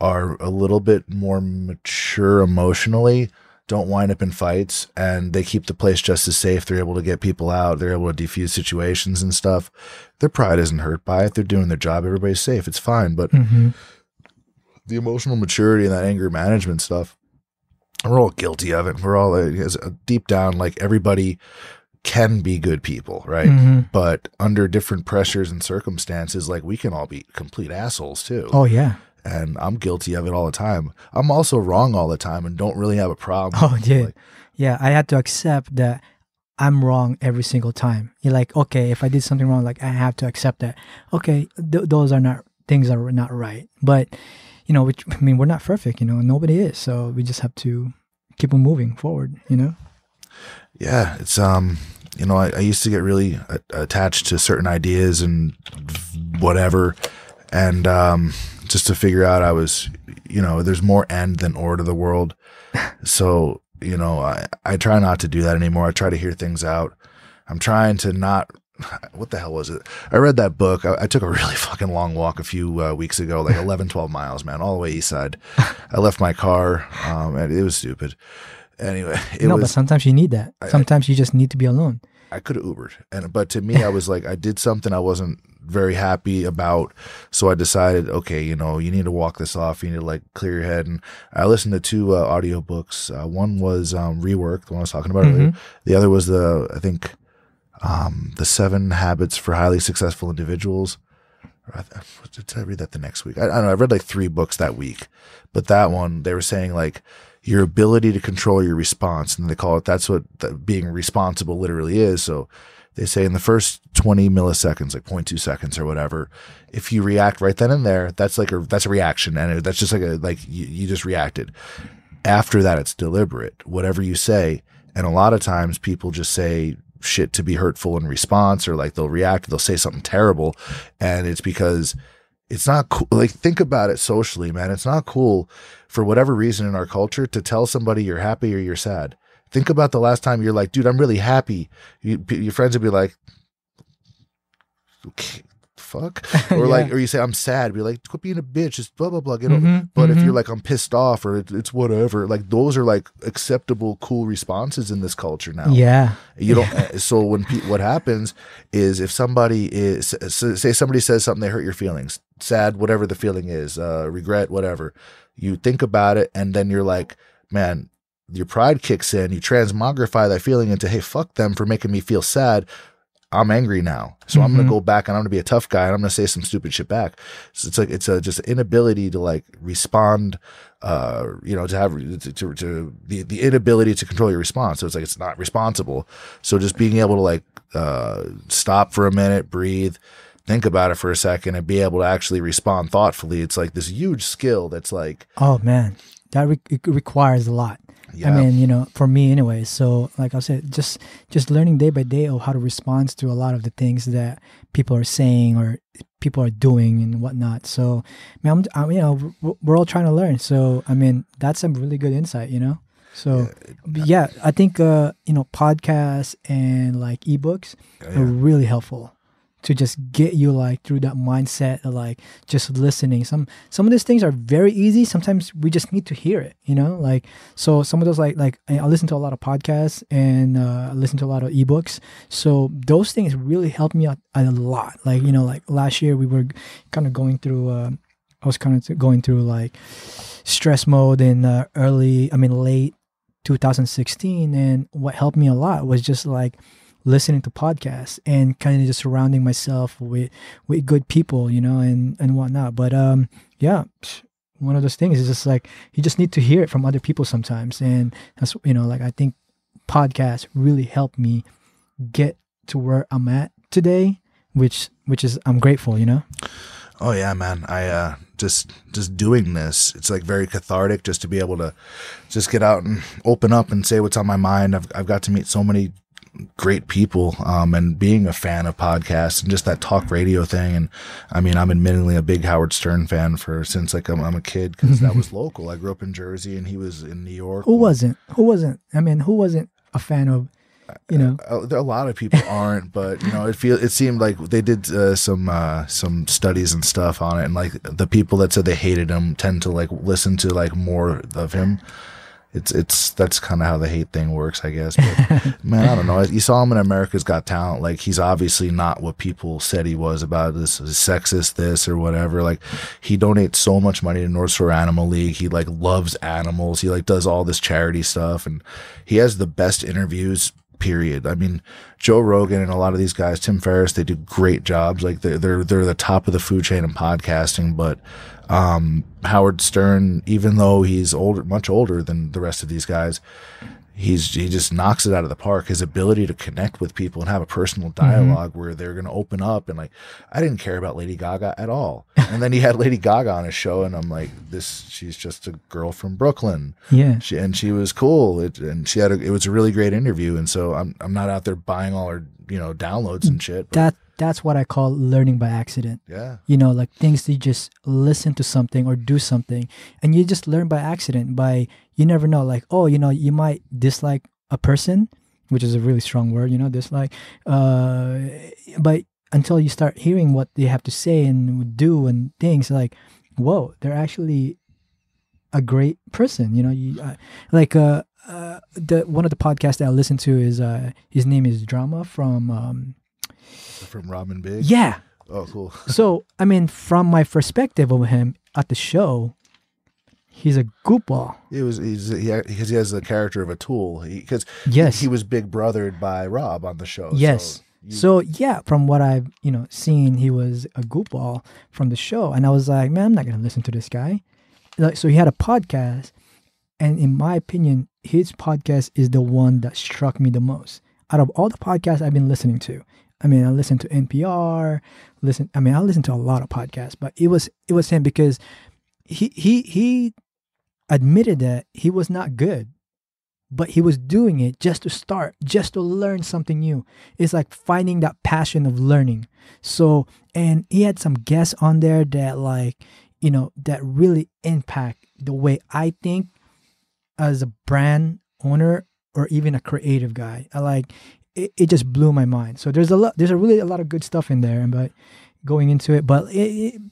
Speaker 2: are a little bit more mature emotionally don't wind up in fights and they keep the place just as safe. They're able to get people out. They're able to defuse situations and stuff. Their pride isn't hurt by it. They're doing their job. Everybody's safe. It's fine. But
Speaker 3: Mhm.
Speaker 2: The emotional maturity and that anger management stuff we're all guilty of it we're all uh, deep down like everybody can be good people right
Speaker 3: Mhm.
Speaker 2: but under different pressures and circumstances like we can all be complete assholes too
Speaker 3: Oh yeah.
Speaker 2: and I'm guilty of it all the time. I'm also wrong all the time and don't really have a problem.
Speaker 3: Oh yeah.
Speaker 2: Like,
Speaker 3: yeah. I had to accept that I'm wrong every single time. You're like, okay, if I did something wrong, like I have to accept that. Okay, th- those are not things are not right. But you know, which I mean, we're not perfect. You know, nobody is. So we just have to keep on moving forward. You know.
Speaker 2: yeah, it's um, you know, I, I used to get really a- attached to certain ideas and whatever, and um, just to figure out I was, you know, there's more end than or to the world. so you know, I I try not to do that anymore. I try to hear things out. I'm trying to not what the hell was it? I read that book. I, I took a really fucking long walk a few uh, weeks ago, like 11, 12 miles, man, all the way east side. I left my car, um, and it was stupid. Anyway, it
Speaker 3: no,
Speaker 2: was.
Speaker 3: but sometimes you need that. Sometimes you just need to be alone.
Speaker 2: I could have Ubered, and but to me, I was like, I did something I wasn't very happy about, so I decided, okay, you know, you need to walk this off. You need to like clear your head, and I listened to two uh, audiobooks. Uh, one was um, Rework, the one I was talking about earlier. The other was the I think um, the Seven Habits for Highly Successful Individuals. Did I read that the next week? I, I don't know. I read like three books that week, but that one they were saying like your ability to control your response, and they call it that's what that being responsible literally is. So they say in the first 20 milliseconds, like 0.2 seconds or whatever, if you react right then and there, that's like a that's a reaction, and that's just like a like you, you just reacted. After that, it's deliberate. Whatever you say, and a lot of times people just say shit to be hurtful in response, or like they'll react, they'll say something terrible, and it's because it's not cool. Like, think about it socially, man. It's not cool for whatever reason in our culture to tell somebody you're happy or you're sad. Think about the last time you're like, dude, I'm really happy. You, your friends would be like, okay, fuck, or like, or you say I'm sad, be like, quit being a bitch, just blah blah blah. Get over.
Speaker 3: Mhm,
Speaker 2: But if
Speaker 3: mhm.
Speaker 2: you're like I'm pissed off or it, it's whatever, like those are like acceptable, cool responses in this culture now.
Speaker 3: Yeah.
Speaker 2: You don't. uh, So when pe- what happens is if somebody is say somebody says something they hurt your feelings, sad, whatever the feeling is, uh, regret, whatever. You think about it, and then you're like, man, your pride kicks in. You transmogrify that feeling into, hey, fuck them for making me feel sad. I'm angry now, so I'm gonna
Speaker 3: Mhm.
Speaker 2: go back and I'm gonna be a tough guy and I'm gonna say some stupid shit back. So it's like it's a just inability to like respond, uh, you know, to have to, to, to the the inability to control your response. So it's like it's not responsible. So just being able to like uh, stop for a minute, breathe, think about it for a second, and be able to actually respond thoughtfully. It's like this huge skill that's like
Speaker 3: Oh man, that re- it requires a lot.
Speaker 2: Yeah,
Speaker 3: I mean, you know, for me anyway. So, like I said, just just learning day by day of how to respond to a lot of the things that people are saying or people are doing and whatnot. So, man, I'm, I'm you know, we're- all trying to learn. So, I mean, that's some really good insight, you know. So, but yeah, I think uh, you know, podcasts and like ebooks
Speaker 2: Yeah.
Speaker 3: are really helpful to just get you like through that mindset of like just listening. Some some of these things are very easy. Sometimes we just need to hear it, you know. Like so, some of those like like I listen to a lot of podcasts and uh, I listen to a lot of ebooks. So those things really helped me out a lot. Like you know, like last year we were kind of going through. Uh, I was kind of going through like stress mode in uh, early, I mean late 2016, and what helped me a lot was just like listening to podcasts and kind of just surrounding myself with with good people, you know, and and whatnot. But um, yeah, one of those things is just like you just need to hear it from other people sometimes, and that's you know, like I think podcasts really helped me get to where I'm at today, which which is I'm grateful, you know.
Speaker 2: Oh yeah, man. I uh just just doing this, it's like very cathartic just to be able to just get out and open up and say what's on my mind. I've I've got to meet so many great people um and being a fan of podcasts and just that talk radio thing and I mean I'm admittedly a big Howard Stern fan for since like I'm, I'm a kid cuz that was local. I grew up in Jersey and he was in New York.
Speaker 3: Who wasn't? Who wasn't? I mean, who wasn't a fan of, you know?
Speaker 2: Uh, there- a lot of people aren't, but you know, it feel it seemed like they did uh, some uh, some studies and stuff on it, and like the people that said they hated him tend to like listen to like more of him. It's it's that's kind of how the hate thing works, I guess. But man, I don't know. You saw him in America's Got Talent. Like he's obviously not what people said he was about this sexist, this or whatever. Like he donates so much money to North Shore Animal League. He like loves animals. He like does all this charity stuff, and he has the best interviews period. I mean, Joe Rogan and a lot of these guys, Tim Ferriss, they do great jobs. Like they're they're they're the top of the food chain in podcasting. But um, Howard Stern, even though he's older, much older than the rest of these guys, he's he just knocks it out of the park. His ability to connect with people and have a personal mm-hmm. dialogue where they're going to open up and like, I didn't care about Lady Gaga at all. And then he had Lady Gaga on his show, and I'm like, this she's just a girl from Brooklyn
Speaker 3: Yeah.
Speaker 2: she and she was cool it, and she had a, it was a really great interview and so i'm i'm not out there buying all her you know downloads and shit but
Speaker 3: That that's what I call learning by accident.
Speaker 2: yeah
Speaker 3: You know, like things that you just listen to something or do something and you just learn by accident by you never know like, oh, you know, you might dislike a person, which is a really strong word, you know, dislike. Uh, but until you start hearing what they have to say and do and things, like, whoa, they're actually a great person. You know, you uh, like uh, uh, the one of the podcasts that I listen to is uh, his name is Drama from um,
Speaker 2: From Rob and Big.
Speaker 3: yeah.
Speaker 2: Oh, cool.
Speaker 3: So I mean, from my perspective of him at the show, he's a goofball.
Speaker 2: It was he's he because he has the character of a tool. Because
Speaker 3: Yes.
Speaker 2: he was big brothered by Rob on the show. so
Speaker 3: Yes.
Speaker 2: you-
Speaker 3: So yeah, from what I've you know seen, he was a goofball from the show, and I was like, man, I'm not gonna listen to this guy. Like, so he had a podcast, and in my opinion, his podcast is the one that struck me the most out of all the podcasts I've been listening to. I mean, I listen to NPR, listen. I mean, I listen to a lot of podcasts, but it was it was him because he he he admitted that he was not good but he was doing it just to start, just to learn something new. It's like finding that passion of learning. So, and he had some guests on there that, like, you know, that really impact the way I think as a brand owner or even a creative guy. I like it, it just blew my mind. So there's a lot, there's a really a lot of good stuff in there, but going into it, but it, it,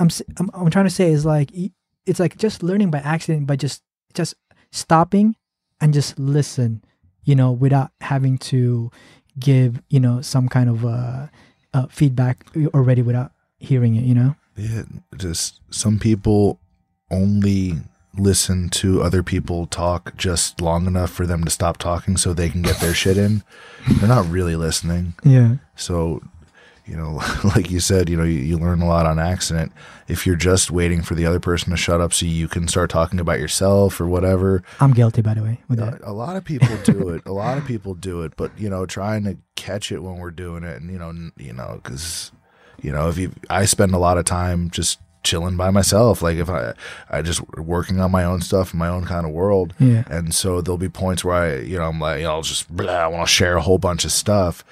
Speaker 3: I'm, I'm I'm trying to say is like it's like just learning by accident by just just stopping and just listen, you know, without having to give, you know, some kind of uh, uh, feedback already without hearing it, you know?
Speaker 2: Yeah, just some people only listen to other people talk just long enough for them to stop talking so they can get their shit in. They're not really listening.
Speaker 3: Yeah.
Speaker 2: So, you know, like you said, you know, you, you learn a lot on accident. If you're just waiting for the other person to shut up so you can start talking about yourself or whatever,
Speaker 3: I'm guilty, by the way, with uh, that.
Speaker 2: a lot of people do it. A lot of people do it, but you know, trying to catch it when we're doing it, and you know, n- you know, because you know, if you, I spend a lot of time just chilling by myself. Like if I, I just working on my own stuff in my own kind of world,
Speaker 3: Yeah.
Speaker 2: and so there'll be points where I, you know, I'm like, you know, I'll just, blah, I want to share a whole bunch of stuff,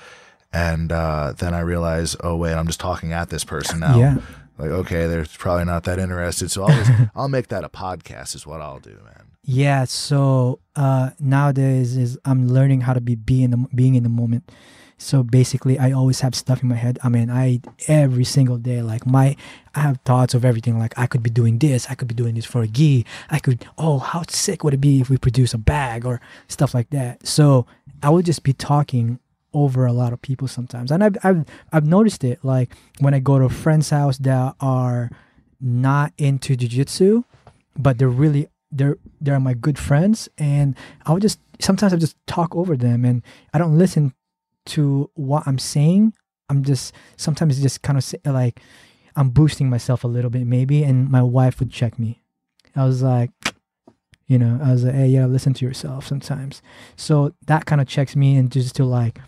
Speaker 2: and uh, then I realize, oh wait, I'm just talking at this person now.
Speaker 3: Yeah.
Speaker 2: Like okay, they're probably not that interested, so I'll just, I'll make that a podcast. Is what I'll do, man.
Speaker 3: Yeah, so uh, nowadays is I'm learning how to be be in the being in the moment. So basically, I always have stuff in my head. I mean, I every single day, like my, I have thoughts of everything. Like I could be doing this, I could be doing this for a gi. I could, oh, how sick would it be if we produce a bag or stuff like that. So I would just be talking over a lot of people sometimes, and I've I've I've noticed it. Like when I go to friend's house that are not into jujitsu, but they're really they're they're my good friends and i'll just sometimes i just talk over them and i don't listen to what i'm saying. I'm just sometimes just kind of say, like i'm boosting myself a little bit maybe and my wife would check me. I was like you know i was like hey yeah listen to yourself sometimes. So that kind of checks me and just to like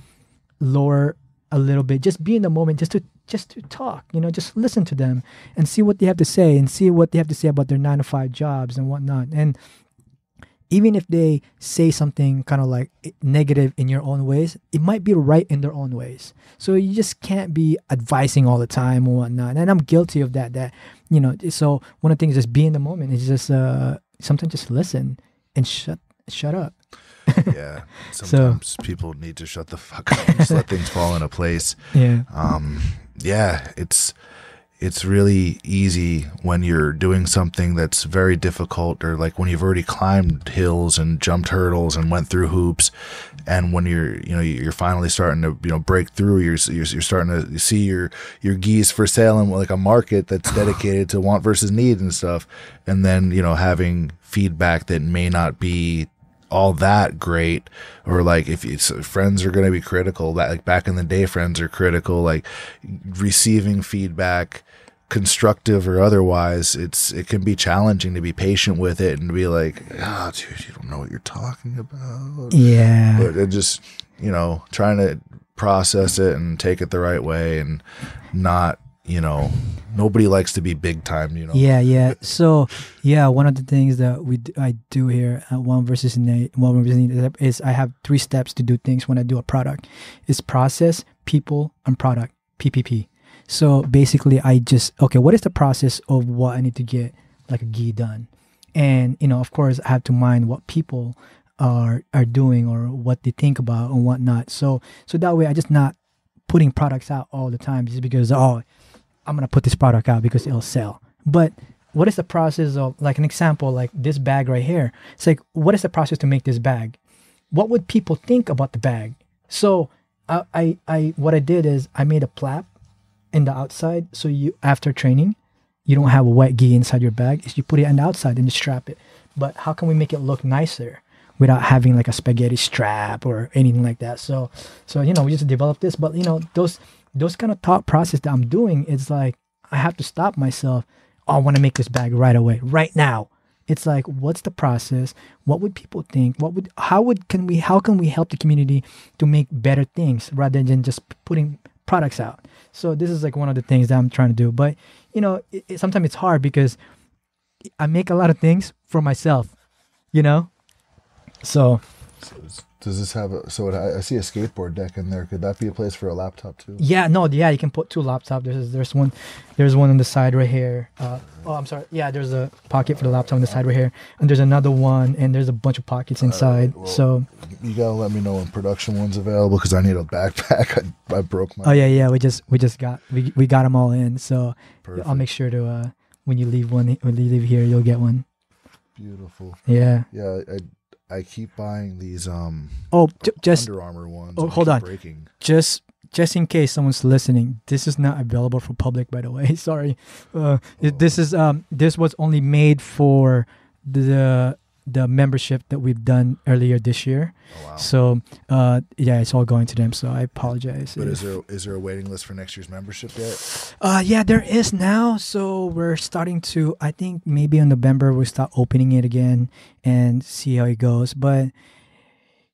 Speaker 3: lower a little bit just be in the moment just to just to talk you know just listen to them and see what they have to say and see what they have to say about their nine to five jobs and whatnot. And even if they say something kind of like negative in your own ways it might be right in their own ways. So you just can't be advising all the time and whatnot. And i'm guilty of that that you know so one of the things is be in the moment is just uh sometimes just listen and shut shut up
Speaker 2: yeah. Sometimes people need to shut the fuck up and just let things fall into place.
Speaker 3: yeah
Speaker 2: Um, yeah, it's it's really easy when you're doing something that's very difficult or like when you've already climbed hills and jumped hurdles and went through hoops and when you're you know you're finally starting to you know break through you're you're, you're starting to see your your gis for sale in like a market that's dedicated to want versus need and stuff and then you know having feedback that may not be all that great or like if it's friends are going to be critical that like back in the day friends are critical like receiving feedback constructive or otherwise it's it can be challenging to be patient with it and be like ah dude you don't know what you're talking about.
Speaker 3: Yeah.
Speaker 2: But it just you know trying to process it and take it the right way and not you know nobody likes to be big time you know
Speaker 3: Yeah, yeah. So, yeah, one of the things that we I do here at Want versus Need, Want versus Need is I have three steps to do things when I do a product. It's process, people, and product. PPP. So basically, I just okay. What is the process of what I need to get like a gi done? And you know, of course, I have to mind what people are are doing or what they think about and whatnot. So so that way I just not putting products out all the time just because oh I'm gonna put this product out because it'll sell. But what is the process of like an example like this bag right here? It's like what is the process to make this bag? What would people think about the bag? So I I, I what I did is I made a flap in the outside so you after training you don't have a wet gi inside your bag is you put it on the outside and you strap it but how can we make it look nicer without having like a spaghetti strap or anything like that so so you know we just developed this but you know those those kind of thought process that i'm doing it's like i have to stop myself. Oh, i want to make this bag right away right now. It's like what's the process? What would people think? What would how would can we how can we help the community to make better things rather than just putting products out? So this is like one of the things that i'm trying to do but you know it, it, sometimes it's hard because i make a lot of things for myself you know? So
Speaker 2: Does this have a? So it, I I see a skateboard deck in there. Could that be a place for a laptop too?
Speaker 3: yeah no yeah you can put two laptops there's there's one there's one on the side right here uh, oh i'm sorry yeah there's a pocket for the laptop on the side right here and there's another one and there's a bunch of pockets inside
Speaker 2: well,
Speaker 3: so
Speaker 2: You gotta let me know when production one's available because I need a backpack. I, I broke my.
Speaker 3: oh yeah yeah we just we just got we, we got them all in so
Speaker 2: Perfect.
Speaker 3: i'll make sure to uh when you leave one when you leave here you'll get one
Speaker 2: Beautiful.
Speaker 3: yeah
Speaker 2: Yeah, I I keep buying these um
Speaker 3: oh j- just
Speaker 2: Under Armour ones.
Speaker 3: Oh, hold on.
Speaker 2: Breaking.
Speaker 3: just just in case someone's listening this is not available for public by the way sorry uh, this is um this was only made for the the membership that we've done earlier this year.
Speaker 2: Oh wow.
Speaker 3: so uh yeah it's all going to them so i apologize.
Speaker 2: But
Speaker 3: if-
Speaker 2: is there is there a waiting list for next year's membership yet?
Speaker 3: uh yeah there is now. So we're starting to i think maybe in november we'll start opening it again and see how it goes. But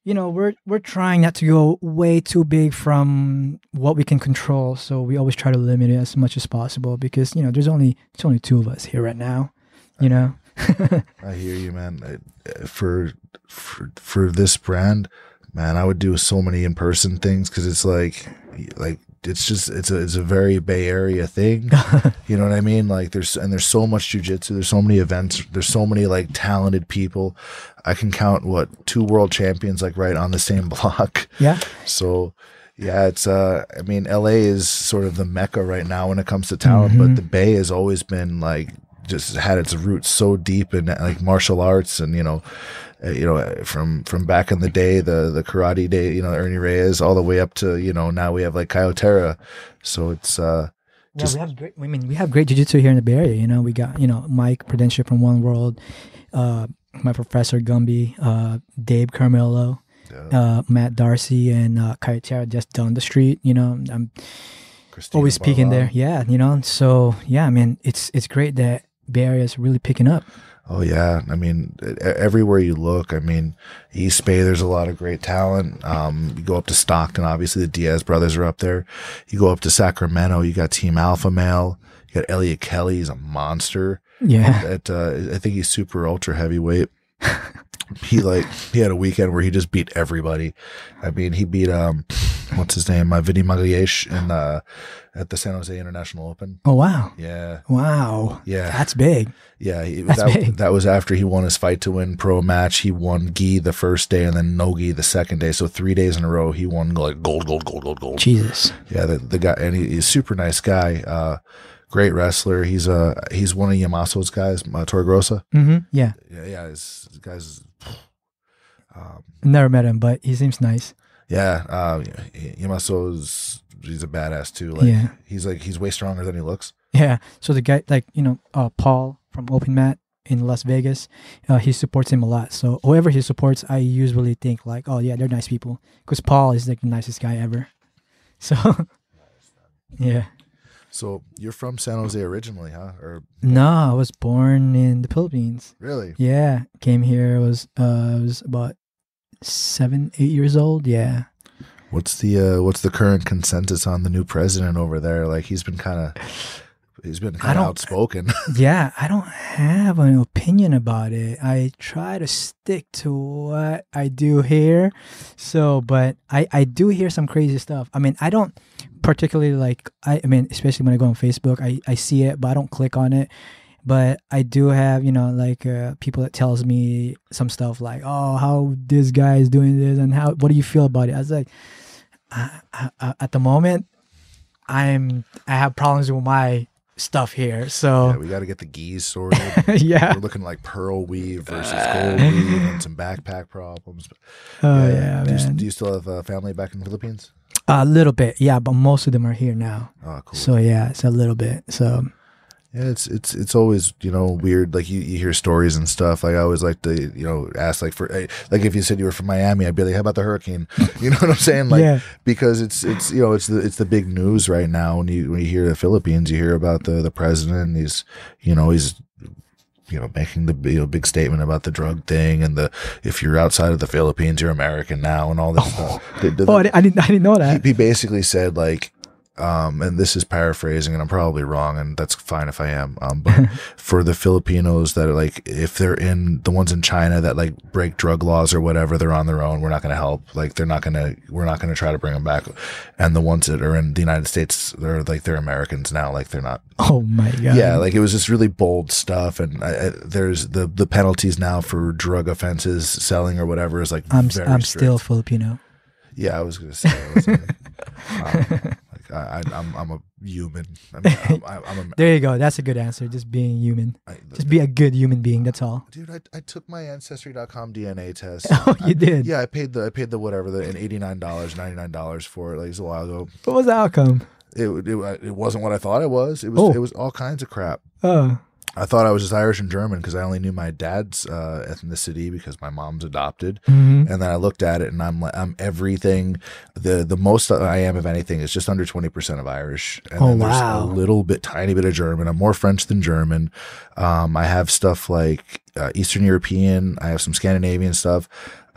Speaker 3: you know we're we're trying not to go way too big from what we can control. So we always try to limit it as much as possible because you know there's only there's only two of us here right now you know
Speaker 2: I hear you, man. For for for this brand, man, I would do so many in person things because it's like like it's just it's a it's a very Bay Area thing. you know what I mean? Like there's and there's so much jujitsu. There's so many events. There's so many like talented people. I can count what two world champions like right on the same block.
Speaker 3: yeah
Speaker 2: So yeah, it's uh I mean LA is sort of the mecca right now when it comes to talent, but the Bay has always been like just had its roots so deep in like martial arts and you know uh, you know from from back in the day the the karate day you know Ernie Reyes all the way up to you know now we have like Caio Terra so it's uh
Speaker 3: Yeah, we have great. I mean, we have great jiu-jitsu here in the Bay Area. You know, we got you know Mike Prudential from One World, uh, my professor Gumby, uh, Dave Camarillo,
Speaker 2: uh,
Speaker 3: uh, Matt Darcy, and uh, Caio Terra just down the street. You know, I'm
Speaker 2: Christina
Speaker 3: always speaking there. Yeah, you know. So yeah, I mean, it's it's great that Bay Area is really picking up.
Speaker 2: Oh yeah, I mean everywhere you look. I mean East Bay, there's a lot of great talent. Um, you go up to Stockton, obviously the Diaz brothers are up there. You go up to Sacramento, you got Team Alpha Male. You got Elliot Kelly, he's a monster.
Speaker 3: Yeah,
Speaker 2: At uh, I think he's super ultra heavyweight. he like he had a weekend where he just beat everybody. I mean, he beat um, what's his name, uh, Vinny Magalhaes in uh, at the San Jose International Open.
Speaker 3: Oh wow,
Speaker 2: Yeah,
Speaker 3: wow,
Speaker 2: yeah.
Speaker 3: that's big.
Speaker 2: Yeah, he,
Speaker 3: That's
Speaker 2: that,
Speaker 3: big.
Speaker 2: that was after he won his fight to win pro match. He won gi the first day and then no gi the second day. So three days in a row, he won like gold, gold, gold, gold, gold.
Speaker 3: Jesus.
Speaker 2: Yeah, the, the guy and he, he's a super nice guy. Uh, great wrestler. He's uh he's one of Yamaso's guys, uh, Torgrosa.
Speaker 3: Mm-hmm. Yeah,
Speaker 2: Yeah, yeah, his his guys. Um,
Speaker 3: never met him, but he seems nice.
Speaker 2: yeah, uh, Yamaso's he's a badass too. Like
Speaker 3: Yeah.
Speaker 2: he's like he's way stronger than he looks.
Speaker 3: Yeah. So the guy, like you know, uh, Paul from Open Mat in Las Vegas, uh, he supports him a lot. So whoever he supports, I usually think like, oh yeah, they're nice people, because Paul is like the nicest guy ever. So, yeah.
Speaker 2: So you're from San Jose originally, huh? Or
Speaker 3: No, I was born in the Philippines.
Speaker 2: really?
Speaker 3: Yeah, came here was uh I was about seven, eight years old. Yeah.
Speaker 2: What's the uh, what's the current consensus on the new president over there? Like he's been kind of he's been kind of outspoken.
Speaker 3: yeah, I don't have an opinion about it. I try to stick to what I do here. So, but I I do hear some crazy stuff. I mean, I don't particularly like I, I mean, especially when I go on Facebook, I I see it, but I don't click on it. But I do have you know like uh, people that tells me some stuff like, oh, how this guy is doing this and how what do you feel about it? I was like, I, I, at the moment, I'm I have problems with my stuff here.
Speaker 2: Yeah,
Speaker 3: So
Speaker 2: we got to get the gis sorted.
Speaker 3: yeah,
Speaker 2: We're looking like pearl weave versus gold weave and some backpack problems. But
Speaker 3: oh yeah,
Speaker 2: do, you,
Speaker 3: man.
Speaker 2: do you still have uh, family back in the Philippines?
Speaker 3: A little bit, yeah, but most of them are here now.
Speaker 2: Oh, cool.
Speaker 3: So yeah, it's a little bit. So
Speaker 2: Yeah, it's it's it's always you know weird. Like you, you hear stories and stuff. Like I always like to you know ask like for eh, like if you said you were from Miami, I'd be like, how about the hurricane? You know what I'm saying? Like
Speaker 3: Yeah.
Speaker 2: because it's it's you know it's the it's the big news right now. When you when you hear the Philippines, you hear about the the president. He's you know he's you know making the you know, big statement about the drug thing and the if you're outside of the Philippines, you're American now and all this stuff. The- the-
Speaker 3: oh, I, didn't I didn't know
Speaker 2: he,
Speaker 3: that.
Speaker 2: he basically said like um and this is paraphrasing and i'm probably wrong and that's fine if i am um but for the filipinos that are like if they're in the ones in china that like break drug laws or whatever they're on their own we're not going to help like they're not going to we're not going to try to bring them back and the ones that are in the united states they're like they're americans now like they're not
Speaker 3: Oh my god.
Speaker 2: yeah, like it was just really bold stuff, and I, I, there's the the penalties now for drug offenses, selling or whatever is like
Speaker 3: I'm I'm
Speaker 2: strict.
Speaker 3: still Filipino.
Speaker 2: Yeah, I was gonna say. I was, like I, I, I'm, I'm a human. I mean, I'm, I'm, I'm a,
Speaker 3: There you go. That's a good answer. Just being human.
Speaker 2: I,
Speaker 3: Just be a good human being. That's all.
Speaker 2: dude. I, I took my ancestry.com DNA test.
Speaker 3: Oh, you
Speaker 2: I-
Speaker 3: did.
Speaker 2: Yeah, I paid the I paid the whatever the and eighty nine dollars, ninety nine dollars for it. Like it was a while ago.
Speaker 3: What was the outcome?
Speaker 2: It, it it wasn't what I thought it was. It was
Speaker 3: Oh.
Speaker 2: it was all kinds of crap.
Speaker 3: Oh,
Speaker 2: I thought I was just Irish and German because I only knew my dad's uh, ethnicity because my mom's adopted.
Speaker 3: hmm
Speaker 2: And then I looked at it and I'm like, I'm everything. The the most I am of anything is just under 20% of Irish. And
Speaker 3: Oh,
Speaker 2: then there's
Speaker 3: wow.
Speaker 2: a little bit, tiny bit of German. I'm more French than German. Um, I have stuff like uh, Eastern European. I have some Scandinavian stuff.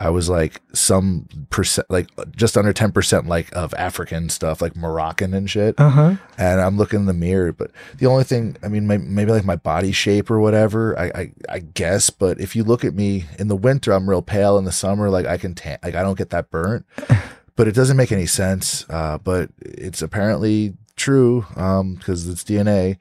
Speaker 2: I was like some percent, like just under 10% like of African stuff, like Moroccan and shit
Speaker 3: uh huh.
Speaker 2: and I'm looking in the mirror. But the only thing, I mean, may- maybe like my body shape or whatever, I, I, I guess. But if you look at me in the winter, I'm real pale. In the summer, like I can tan, like I don't get that burnt. But it doesn't make any sense. Uh, but it's apparently true um, because it's DNA.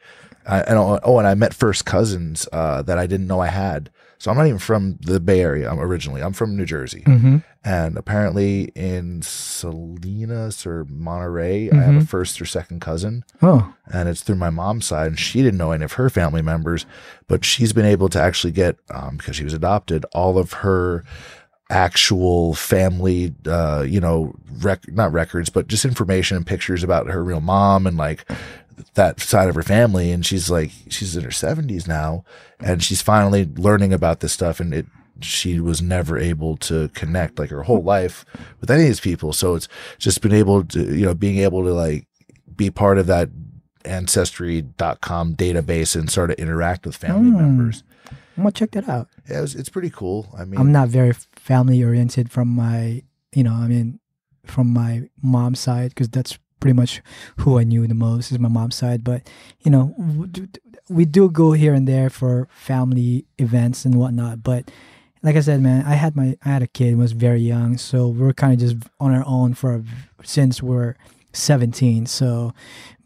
Speaker 2: I, and oh, oh, and I met first cousins uh, that I didn't know I had. So I'm not even from the Bay Area. I'm originally. I'm from New Jersey.
Speaker 3: hmm
Speaker 2: And apparently in Salinas or Monterey, I have a first or second cousin,
Speaker 3: Oh,
Speaker 2: and it's through my mom's side. And she didn't know any of her family members, but she's been able to actually get, um, because she was adopted, all of her actual family, uh, you know, rec- not records, but just information and pictures about her real mom and like that side of her family. And she's like, she's in her 70s now, and she's finally learning about this stuff. And it, she was never able to connect like her whole life with any of these people. So it's just been able to, you know, being able to like be part of that ancestry.com database and sort of interact with family
Speaker 3: Mm.
Speaker 2: members.
Speaker 3: I'm gonna check that out.
Speaker 2: Yeah, it was, it's pretty cool. I mean,
Speaker 3: I'm not very family oriented from my, you know, I mean, from my mom's side because that's pretty much who I knew the most is my mom's side. But you know, we do go here and there for family events and whatnot. But like I said, man, I had my I had a kid was very young, so we're kind of just on our own for since we're 17. So,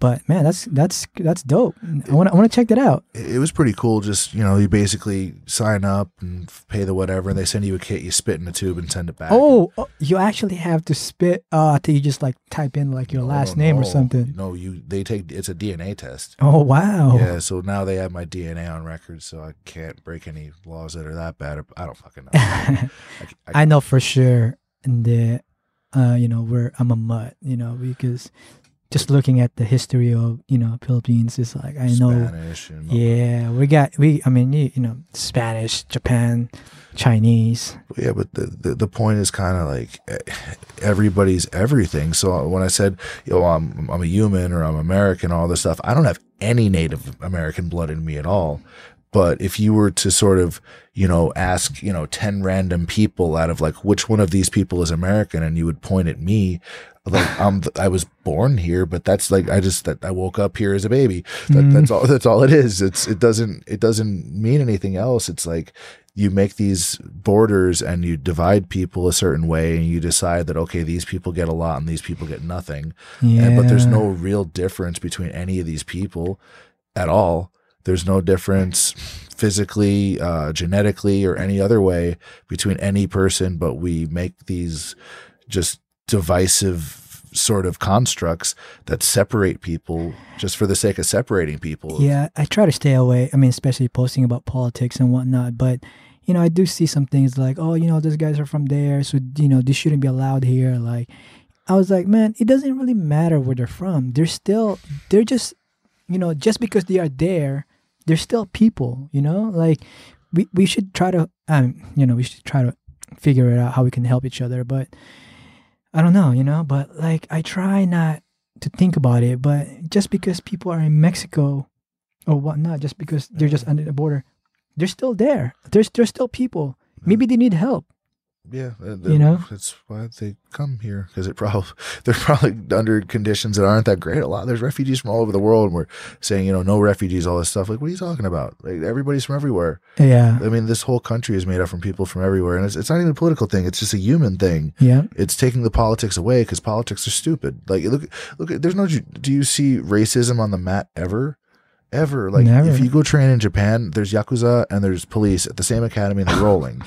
Speaker 3: but man, that's that's that's dope. I want I want to check that out.
Speaker 2: it was pretty cool. Just you know, you basically sign up and pay the whatever, and they send you a kit. You spit in a tube and send it back.
Speaker 3: Oh, oh, you actually have to spit. Uh, till you just like type in like your
Speaker 2: No,
Speaker 3: last
Speaker 2: no,
Speaker 3: name or something.
Speaker 2: No, you they take it's a DNA test.
Speaker 3: Oh wow.
Speaker 2: Yeah, so now they have my DNA on record, so I can't break any laws that are that bad. I don't fucking know. I, I,
Speaker 3: I know for sure that uh, you know, we're I'm a mutt, you know, because just looking at the history of you know Philippines is like I know. Yeah, we got we. I mean, you, you know, Spanish, Japan, Chinese.
Speaker 2: Yeah, but the the, the point is kind of like eh, everybody's everything. So when I said, you know, I'm I'm a human or I'm American, all this stuff, I don't have any Native American blood in me at all. But if you were to sort of, you know, ask, you know, 10 random people out of like which one of these people is American and you would point at me, like I'm th- I was born here, but that's like I just that I woke up here as a baby. That, mm. That's all that's all it is. It's it doesn't it doesn't mean anything else. It's like you make these borders and you divide people a certain way and you decide that okay these people get a lot and these people get nothing
Speaker 3: Yeah,
Speaker 2: and, but there's no real difference between any of these people at all There's no difference physically, uh, genetically, or any other way between any person, but we make these just divisive sort of constructs that separate people just for the sake of separating people.
Speaker 3: Yeah, I try to stay away. I mean, especially posting about politics and whatnot. But you know, I do see some things like, oh, you know, these guys are from there, so you know, this shouldn't be allowed here. Like, I was like, man, it doesn't really matter where they're from. They're still, they're just, you know, just because they are there, they're still people. You know, like we we should try to, um, you know, we should try to figure it out how we can help each other. But I don't know, you know, but like I try not to think about it. But just because people are in Mexico or whatnot, just because they're just under the border, they're still there. There's there's still people. Maybe they need help.
Speaker 2: Yeah, uh,
Speaker 3: You know?
Speaker 2: that's why they come here because it probably they're probably under conditions that aren't that great. A lot there's refugees from all over the world, and we're saying you know no refugees, all this stuff. Like, what are you talking about? Like, everybody's from everywhere.
Speaker 3: Yeah.
Speaker 2: I mean, this whole country is made up from people from everywhere, and it's it's not even a political thing. It's just a human thing.
Speaker 3: Yeah.
Speaker 2: It's taking the politics away because politics are stupid. Like, look, look. There's no. Do you see racism on the mat ever? Ever like
Speaker 3: Never.
Speaker 2: if you go train in Japan, there's yakuza and there's police at the same academy and they're rolling.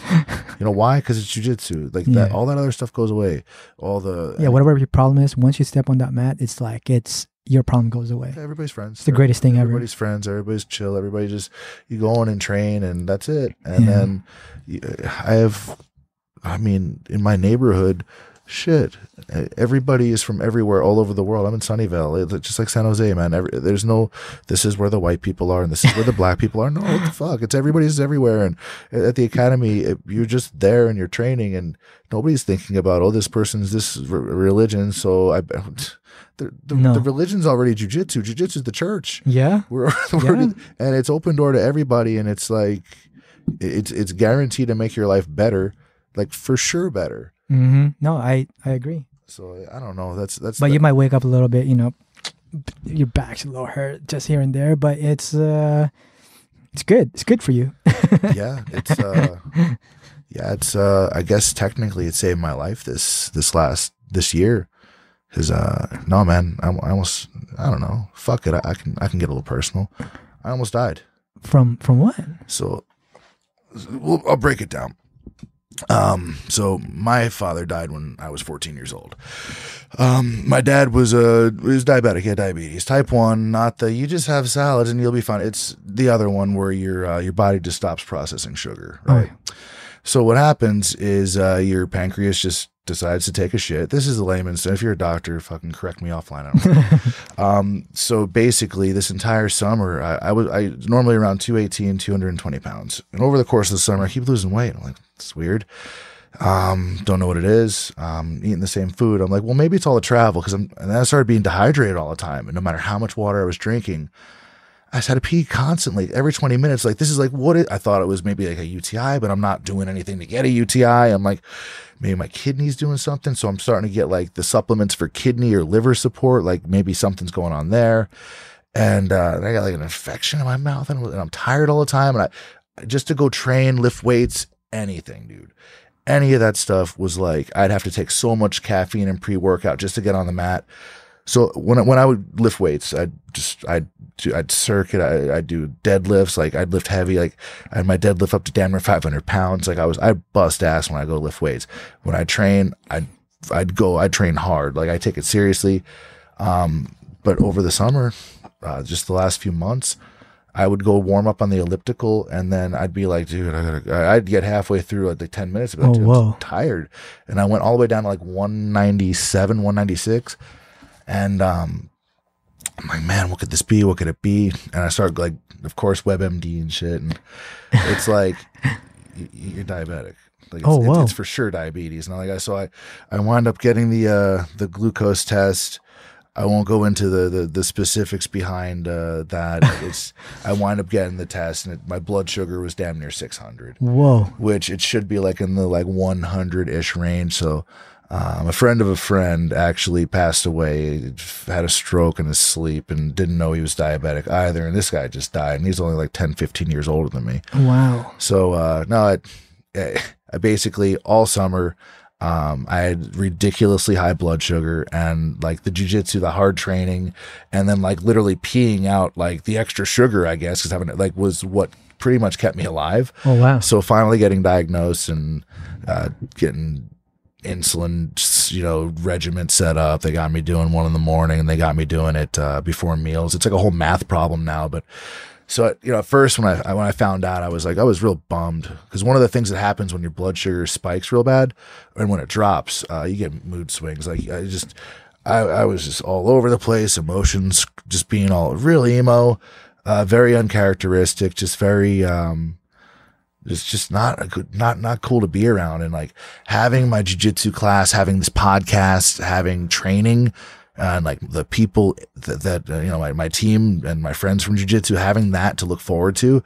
Speaker 2: you know why? Because it's jujitsu. Like that, all that other stuff goes away. All the
Speaker 3: Yeah, whatever your problem is, once you step on that mat, it's like it's your problem goes away.
Speaker 2: everybody's friends.
Speaker 3: It's the greatest thing ever.
Speaker 2: Everybody's friends. Everybody's chill. Everybody just you go on and train, and that's it. And
Speaker 3: Yeah.
Speaker 2: then I have, I mean, in my neighborhood, shit, everybody is from everywhere, all over the world. I'm in Sunnyvale, it's just like San Jose, man. Every, there's no, this is where the white people are, and this is where the black people are. No, what the fuck? It's everybody's everywhere. And at the academy, it, you're just there and you're training, and nobody's thinking about, oh, this person's this r- religion, so I. The, the,
Speaker 3: No.
Speaker 2: the religion's already jujitsu. Jujitsu's the church.
Speaker 3: Yeah.
Speaker 2: We're, we're
Speaker 3: Yeah.
Speaker 2: and it's open door to everybody, and it's like it's it's guaranteed to make your life better, like for sure better.
Speaker 3: Hmm No, I I agree.
Speaker 2: So I don't know. That's that's.
Speaker 3: But you might wake up a little bit, you know, your back's a little hurt just here and there, but it's uh it's good. It's good for you.
Speaker 2: yeah, it's uh, yeah, it's uh, I guess technically it saved my life this this last this year. Cause uh, no man, I, I almost I don't know. Fuck it, I, I can I can get a little personal. I almost died.
Speaker 3: From from what?
Speaker 2: So well, I'll break it down. Um, so my father died when I was 14 years old. Um, my dad was a was diabetic, he had diabetes, type one, not the you just have salads and you'll be fine. It's the other one where your uh, your body just stops processing sugar, right? So what happens is uh, your pancreas just decides to take a shit. This is a layman, so If you're a doctor, fucking correct me offline. I don't um, so basically, this entire summer, I, I was I normally around 218, 220 pounds, and over the course of the summer, I keep losing weight. I'm like, it's weird. Um, don't know what it is. Um, eating the same food. I'm like, well, maybe it's all the travel because I'm. And then I started being dehydrated all the time, and no matter how much water I was drinking, I just had to pee constantly every 20 minutes. Like, this is like what I thought it was maybe like a UTI, but I'm not doing anything to get a UTI. I'm like, maybe my kidney's doing something. So I'm starting to get like the supplements for kidney or liver support. Like maybe something's going on there. And uh, I got like an infection in my mouth and, and I'm tired all the time. And I just to go train, lift weights, anything, dude. Any of that stuff was like, I'd have to take so much caffeine and pre workout just to get on the mat. So when I, when I would lift weights, I'd just I'd do, I'd circuit, I, I'd do deadlifts, like I'd lift heavy, like I had my deadlift up to damn near 500 pounds. Like I was, I bust ass when I go lift weights. When I train, I'd I'd go, I'd train hard, like I take it seriously. Um, but over the summer, uh, just the last few months, I would go warm up on the elliptical, and then I'd be like, dude, I gotta. I'd get halfway through like, like ten minutes, but
Speaker 3: Oh,
Speaker 2: I'm tired, and I went all the way down to like 197, 196, and um, I'm like, man, what could this be? What could it be? And I start like, of course, WebMD and shit, and it's like y- you're diabetic. Like it's,
Speaker 3: Oh,
Speaker 2: it's, it's for sure diabetes. And I'm like I so I I wound up getting the uh the glucose test. I won't go into the the, the specifics behind uh, that. It's I wind up getting the test, and it, my blood sugar was damn near 600
Speaker 3: Whoa.
Speaker 2: which it should be like in the like 100 ish range. So, um, a friend of a friend actually passed away, had a stroke in his sleep, and didn't know he was diabetic either. And this guy just died, and he's only like 10, 15 years older than me.
Speaker 3: Wow.
Speaker 2: So, uh, no, it, I basically all summer Um, I had ridiculously high blood sugar and like the jujitsu, the hard training, and then like literally peeing out like the extra sugar, I guess, because having like was what pretty much kept me alive.
Speaker 3: Oh wow.
Speaker 2: So finally getting diagnosed and uh, getting insulin, you know, regimen set up. They got me doing one in the morning and they got me doing it uh, before meals. It's like a whole math problem now, but so you know, at first when I when I found out, I was like, I was real bummed because one of the things that happens when your blood sugar spikes real bad, and when it drops, uh, you get mood swings. Like I just, I, I was just all over the place, emotions just being all real emo, uh, very uncharacteristic, just very, um, it's just not a good, not not cool to be around. And like having my jujitsu class, having this podcast, having training and like the people that, that uh, you know my, my team and my friends from jiu-jitsu having that to look forward to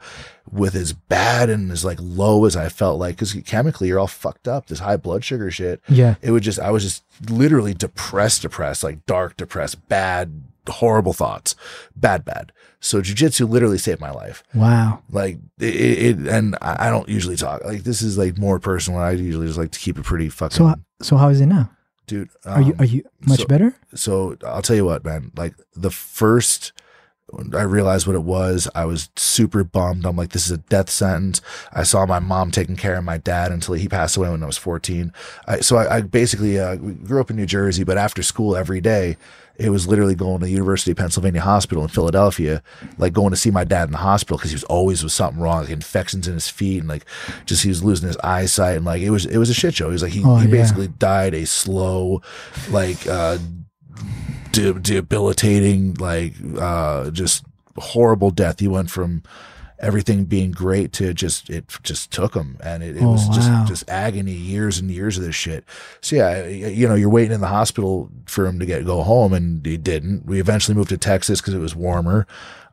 Speaker 2: with as bad and as like low as i felt like because chemically you're all fucked up this high blood sugar shit
Speaker 3: Yeah.
Speaker 2: it would just i was just literally depressed depressed like dark depressed bad horrible thoughts bad bad so jiu-jitsu literally saved my life
Speaker 3: Wow.
Speaker 2: like it, it and i don't usually talk like this is like more personal i usually just like to keep it pretty fucking
Speaker 3: So so how is it now?
Speaker 2: dude
Speaker 3: Are you
Speaker 2: um,
Speaker 3: are you much
Speaker 2: so-
Speaker 3: better?
Speaker 2: so I'll tell you what, man. Like the first I realized what it was, I was super bummed. I'm like, this is a death sentence. I saw my mom taking care of my dad until he passed away when I was 14. I, so I, I basically uh, grew up in New Jersey, but after school every day, it was literally going to the University of Pennsylvania Hospital in Philadelphia, like going to see my dad in the hospital because he was always with something wrong, like infections in his feet, and like just he was losing his eyesight, and like it was it was a shit show. He was like he,
Speaker 3: Oh,
Speaker 2: he
Speaker 3: yeah.
Speaker 2: basically died a slow, like uh, de- debilitating, like uh, just horrible death. He went from everything being great to just it just took him, and it, it
Speaker 3: Oh,
Speaker 2: was
Speaker 3: wow.
Speaker 2: just just agony, years and years of this shit. So yeah, you know, you're waiting in the hospital for him to get go home, and he didn't. We eventually moved to Texas because it was warmer.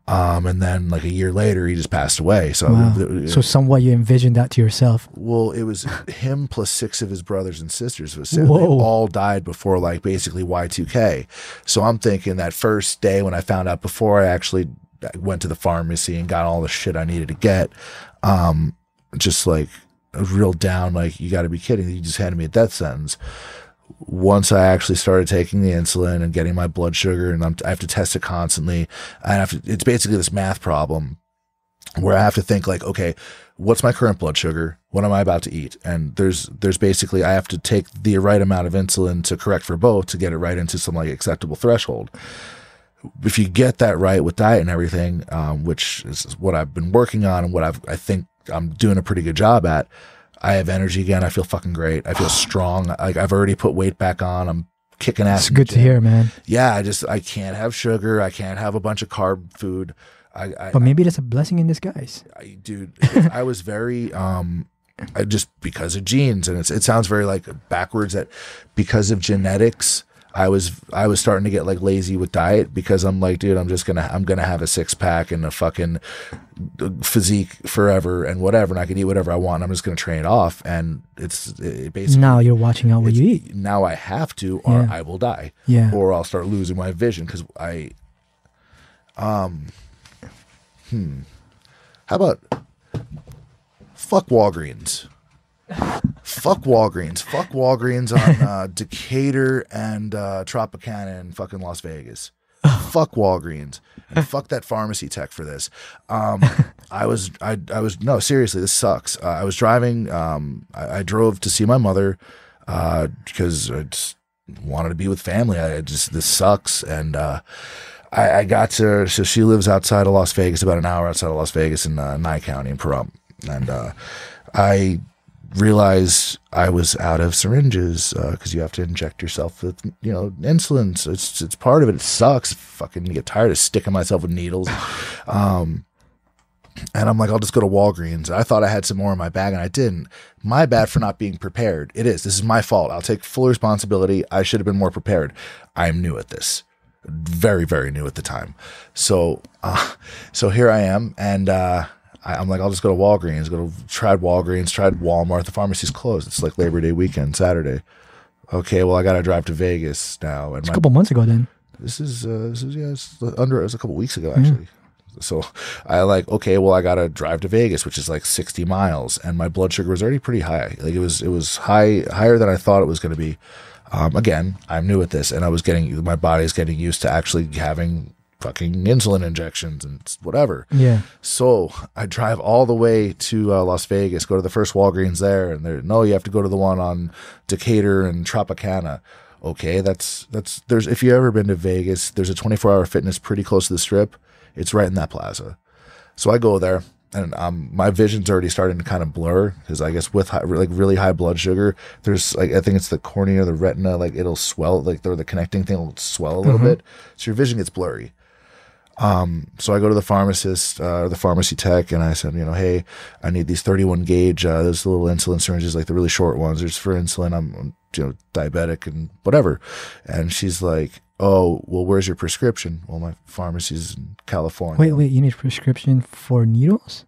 Speaker 2: Um, and then like a year later, he just passed away. So,
Speaker 3: Wow.
Speaker 2: th-
Speaker 3: So somewhat you envisioned that to yourself.
Speaker 2: well, it was him plus six of his brothers and sisters. Was they
Speaker 3: Whoa.
Speaker 2: all died before like basically Y2K. So I'm thinking that first day when I found out before I actually went to the pharmacy and got all the shit I needed to get, um, just like real down, like you got to be kidding. You just handed me a death sentence. Once I actually started taking the insulin and getting my blood sugar, and I'm, I have to test it constantly. I have to. It's basically this math problem where I have to think like, okay, what's my current blood sugar? What am I about to eat? And there's there's basically I have to take the right amount of insulin to correct for both to get it right into some like acceptable threshold. If you get that right with diet and everything, um, which is what I've been working on and what I've I think I'm doing a pretty good job at, I have energy again. I feel fucking great. I feel strong. Like I've already put weight back on. I'm kicking ass.
Speaker 3: It's good to hear, man.
Speaker 2: Yeah, I just I can't have sugar. I can't have a bunch of carb food. I, I,
Speaker 3: But maybe that's a blessing in disguise.
Speaker 2: I, dude, I was very, um, I just because of genes, and it's, it sounds very like backwards that because of genetics, I was, I was starting to get like lazy with diet because I'm like, dude, I'm just gonna, I'm gonna have a six pack and a fucking physique forever and whatever, and I can eat whatever I want. And I'm just gonna train it off, and it's it basically
Speaker 3: Now you're watching out what you eat.
Speaker 2: now I have to, or
Speaker 3: Yeah.
Speaker 2: I will die,
Speaker 3: Yeah.
Speaker 2: or I'll start losing my vision because I, um, hmm, how about fuck Walgreens? Fuck Walgreens. Fuck Walgreens on uh, Decatur and uh, Tropicana in fucking Las Vegas. fuck Walgreens and fuck that pharmacy tech for this. Um, I was, I, I was no seriously. This sucks. Uh, I was driving. Um, I, I drove to see my mother uh, because I just wanted to be with family. I just this sucks, and uh, I, I got to. So she lives outside of Las Vegas, about an hour outside of Las Vegas in uh, Nye County in Pahrump, and uh, I realized I was out of syringes because you have to inject yourself with you know insulin. So it's it's part of it. It sucks. Fucking get tired of sticking myself with needles. Um, and I'm like, I'll just go to Walgreens. I thought I had some more in my bag, and I didn't. My bad for not being prepared. It is. This is my fault. I'll take full responsibility. I should have been more prepared. I'm new at this, very, very new at the time. So, uh, so here I am, and uh, I, I'm like, I'll just go to Walgreens. Go to tried Walgreens, tried Walmart. The pharmacy's closed. It's like Labor Day weekend, Saturday. Okay, well, I got to drive to Vegas now, and
Speaker 3: A
Speaker 2: my
Speaker 3: couple months ago, then.
Speaker 2: this is uh, this is yeah, it's under it was a couple weeks ago actually. So I like, okay, well, I got to drive to Vegas, which is like 60 miles. And my blood sugar was already pretty high. Like it was, it was high, higher than I thought it was going to be. Um, again, I'm new at this and I was getting, my body's getting used to actually having fucking insulin injections and whatever.
Speaker 3: Yeah.
Speaker 2: So I drive all the way to uh, Las Vegas, go to the first Walgreens there, and they're no, you have to go to the one on Decatur and Tropicana. Okay, that's that's there's if you've ever been to Vegas, there's a 24 hour fitness pretty close to the strip. It's right in that plaza. So I go there, and um, my vision's already starting to kind of blur because I guess with high, like really high blood sugar, there's like I think it's the cornea, the retina, like it'll swell, like the, the connecting thing will swell a little bit, so your vision gets blurry. Um, so I go to the pharmacist, uh, the pharmacy tech, and I said, you know, hey, I need these 31 gauge, uh, those little insulin syringes, like the really short ones. There's for insulin. I'm, I'm, you know, diabetic and whatever. And she's like, oh, well, where's your prescription? Well, my pharmacy's in California.
Speaker 3: Wait, wait. You need prescription for needles?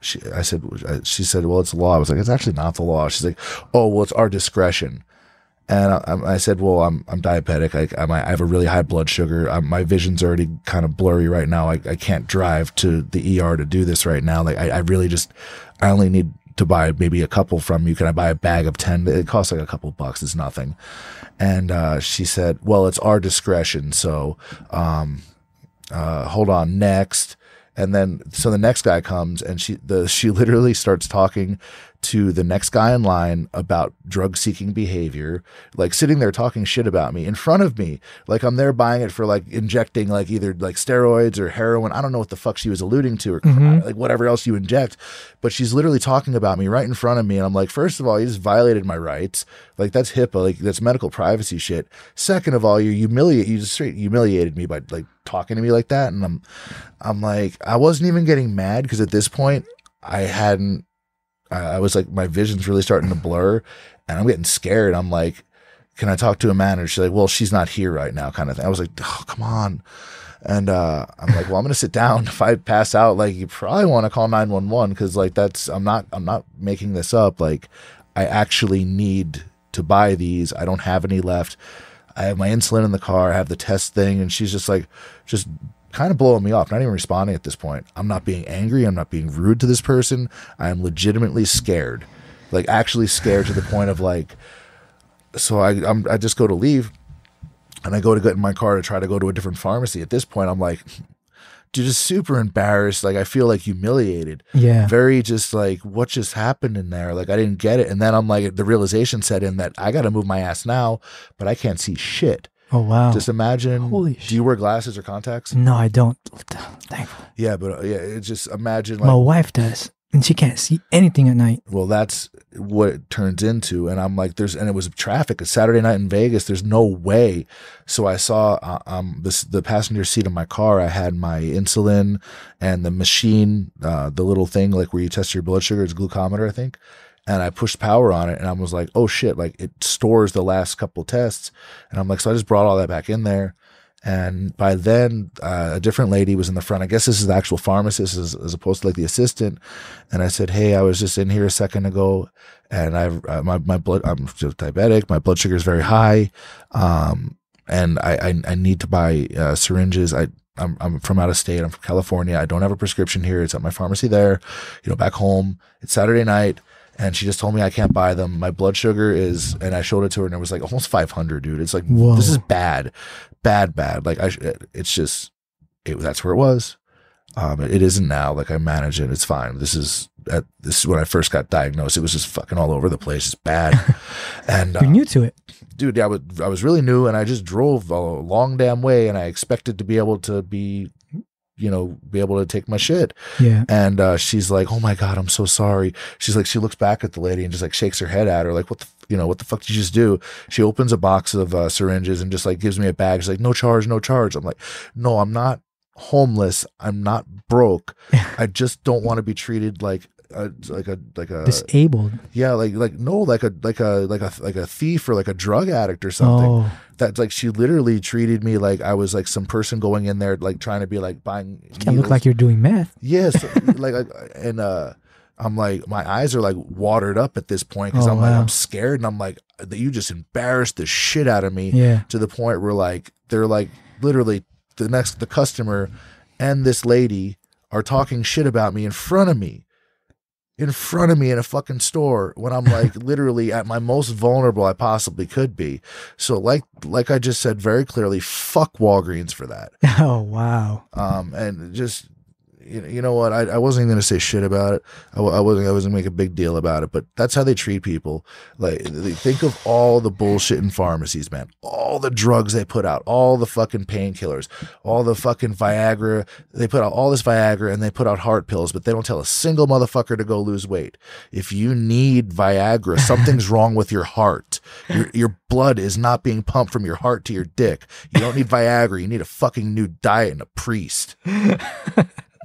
Speaker 2: She, I said, she said, well, it's the law. I was like, it's actually not the law. She's like, oh, well, it's our discretion. And I, I said, well, I'm, I'm diabetic. I, I'm, I have a really high blood sugar. i my vision's already kind of blurry right now. I, I can't drive to the ER to do this right now. Like, I, I really just, I only need to buy maybe a couple from you. Can I buy a bag of 10? It costs like a couple bucks. It's nothing. And, uh, she said, well, it's our discretion. So, um, uh, hold on, next. And then, so the next guy comes and she, the, she literally starts talking to the next guy in line about drug seeking behavior, like sitting there talking shit about me in front of me. Like I'm there buying it for like injecting like either like steroids or heroin. I don't know what the fuck she was alluding to or mm-hmm. like whatever else you inject, but she's literally talking about me right in front of me. And I'm like, first of all, you just violated my rights. Like that's HIPAA, like that's medical privacy shit. Second of all, you humiliate, you just straight humiliated me by like talking to me like that. And I'm, I'm like, I wasn't even getting mad because at this point I hadn't I, I was like, my vision's really starting to blur and I'm getting scared. I'm like, can I talk to a manager? She's like, well, she's not here right now, kind of thing. I was like, oh, come on. And uh, I'm like, well, I'm gonna sit down. If I pass out, like, you probably want to call 911 because, like, that's I'm not I'm not making this up. Like, I actually need to buy these. I don't have any left. I have my insulin in the car. I have the test thing, and she's just like, just kind of blowing me off, not even responding at this point. I'm not being angry. I'm not being rude to this person. I am legitimately scared, like actually scared to the point of like. So I I'm, I just go to leave, and I go to get in my car to try to go to a different pharmacy. At this point, I'm like, dude, just super embarrassed. Like I feel like humiliated.
Speaker 3: Yeah.
Speaker 2: Very just like what just happened in there. Like I didn't get it, and then I'm like the realization set in that I got to move my ass now, but I can't see shit.
Speaker 3: Oh wow.
Speaker 2: Just imagine.
Speaker 3: Holy
Speaker 2: do you wear glasses or contacts?
Speaker 3: no, I don't. Thankful.
Speaker 2: Yeah, but uh, yeah, just imagine Like, My
Speaker 3: wife does, and she can't see anything at night.
Speaker 2: well, that's what it turns into, and I'm like, there's, and it was traffic. It's Saturday night in Vegas. There's no way. So I saw, uh, um, this the passenger seat of my car. I had my insulin and the machine, uh, the little thing like where you test your blood sugar. It's a glucometer, I think. And I pushed power on it, and I was like, oh shit! Like it stores the last couple tests, and I'm like, so I just brought all that back in there. And by then, uh, a different lady was in the front. I guess this is the actual pharmacist as, as opposed to like the assistant. And I said, Hey, I was just in here a second ago and I've, uh, my, my blood, I'm diabetic. My blood sugar is very high. Um, and I, I, I need to buy, uh, syringes. I, I'm, I'm from out of state. I'm from California. I don't have a prescription here. It's at my pharmacy there, you know, back home. It's Saturday night. And she just told me I can't buy them. My blood sugar is, and I showed it to her, and it was like almost 500, dude. It's like
Speaker 3: Whoa.
Speaker 2: this is bad, bad, bad. Like I, it's just, it, that's where it was. Um, it, it isn't now. Like I manage it. It's fine. This is at, this is when I first got diagnosed. It was just fucking all over the place. It's bad. and
Speaker 3: You're
Speaker 2: uh,
Speaker 3: new to it.
Speaker 2: dude, I was I was really new, and I just drove a long damn way, and I expected to be able to be, you know, be able to take my shit.
Speaker 3: Yeah.
Speaker 2: And uh, she's like, "Oh my god, I'm so sorry." She's like, she looks back at the lady and just like shakes her head at her, like, "What the, f- you know, what the fuck did you just do?" She opens a box of uh, syringes and just like gives me a bag. She's like, "No charge, no charge." I'm like, "No, I'm not homeless. I'm not broke. I just don't want to be treated like." A, like a like a
Speaker 3: Disabled.
Speaker 2: yeah like like no like a like a like a like a thief or like a drug addict or something
Speaker 3: Oh,
Speaker 2: that's like she literally treated me like I was like some person going in there like trying to be like buying
Speaker 3: can't look like you're doing meth.
Speaker 2: Yes, like, like, and uh, I'm like, my eyes are like watered up at this point because
Speaker 3: Oh,
Speaker 2: I'm like,
Speaker 3: wow.
Speaker 2: I'm scared, and I'm like, that you just embarrassed the shit out of me
Speaker 3: Yeah.
Speaker 2: to the point where like they're like literally the next the customer and this lady are talking shit about me in front of me. In front of me in a fucking store when I'm like literally at my most vulnerable I possibly could be. So like like I just said very clearly, fuck Walgreens for that.
Speaker 3: Oh wow.
Speaker 2: Um and just you know, what? I, I wasn't gonna say shit about it. I, I wasn't. I wasn't make a big deal about it. But that's how they treat people. Like, think of all the bullshit in pharmacies, man. All the drugs they put out, all the fucking painkillers, all the fucking Viagra. They put out all this Viagra and they put out heart pills, but they don't tell a single motherfucker to go lose weight. If you need Viagra, something's wrong with your heart. Your your blood is not being pumped from your heart to your dick. You don't need Viagra. You need a fucking new diet and a priest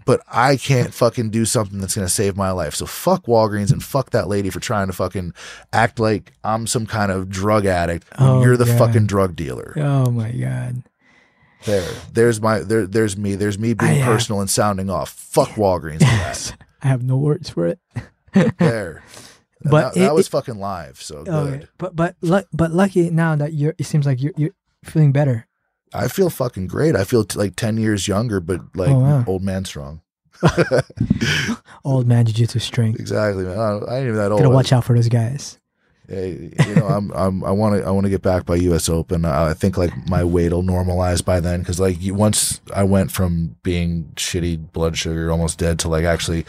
Speaker 2: but I can't fucking do something that's gonna save my life. So fuck Walgreens and fuck that lady for trying to fucking act like I'm some kind of drug addict
Speaker 3: Oh,
Speaker 2: you're the
Speaker 3: God.
Speaker 2: fucking drug dealer.
Speaker 3: Oh my god.
Speaker 2: There, there's my there, there's me, there's me being
Speaker 3: I, uh,
Speaker 2: personal and sounding off. Fuck Walgreens.
Speaker 3: I have no words for it.
Speaker 2: There,
Speaker 3: But
Speaker 2: that, that was
Speaker 3: it-
Speaker 2: fucking live. So
Speaker 3: Okay.
Speaker 2: good.
Speaker 3: But but but lucky now that you're it seems like you're you're feeling better.
Speaker 2: I feel fucking great. I feel t- like ten years younger, but oh, like
Speaker 3: Oh, wow.
Speaker 2: old man strong.
Speaker 3: Old man jiu-jitsu strength.
Speaker 2: Exactly, man. I, I ain't even that old.
Speaker 3: Gotta watch out for those guys.
Speaker 2: Hey, you know, I'm, I'm, I want to, I want to get back by U.S. Open. I, I think like my weight will normalize by then because like you, once I went from being shitty blood sugar, almost dead, to like actually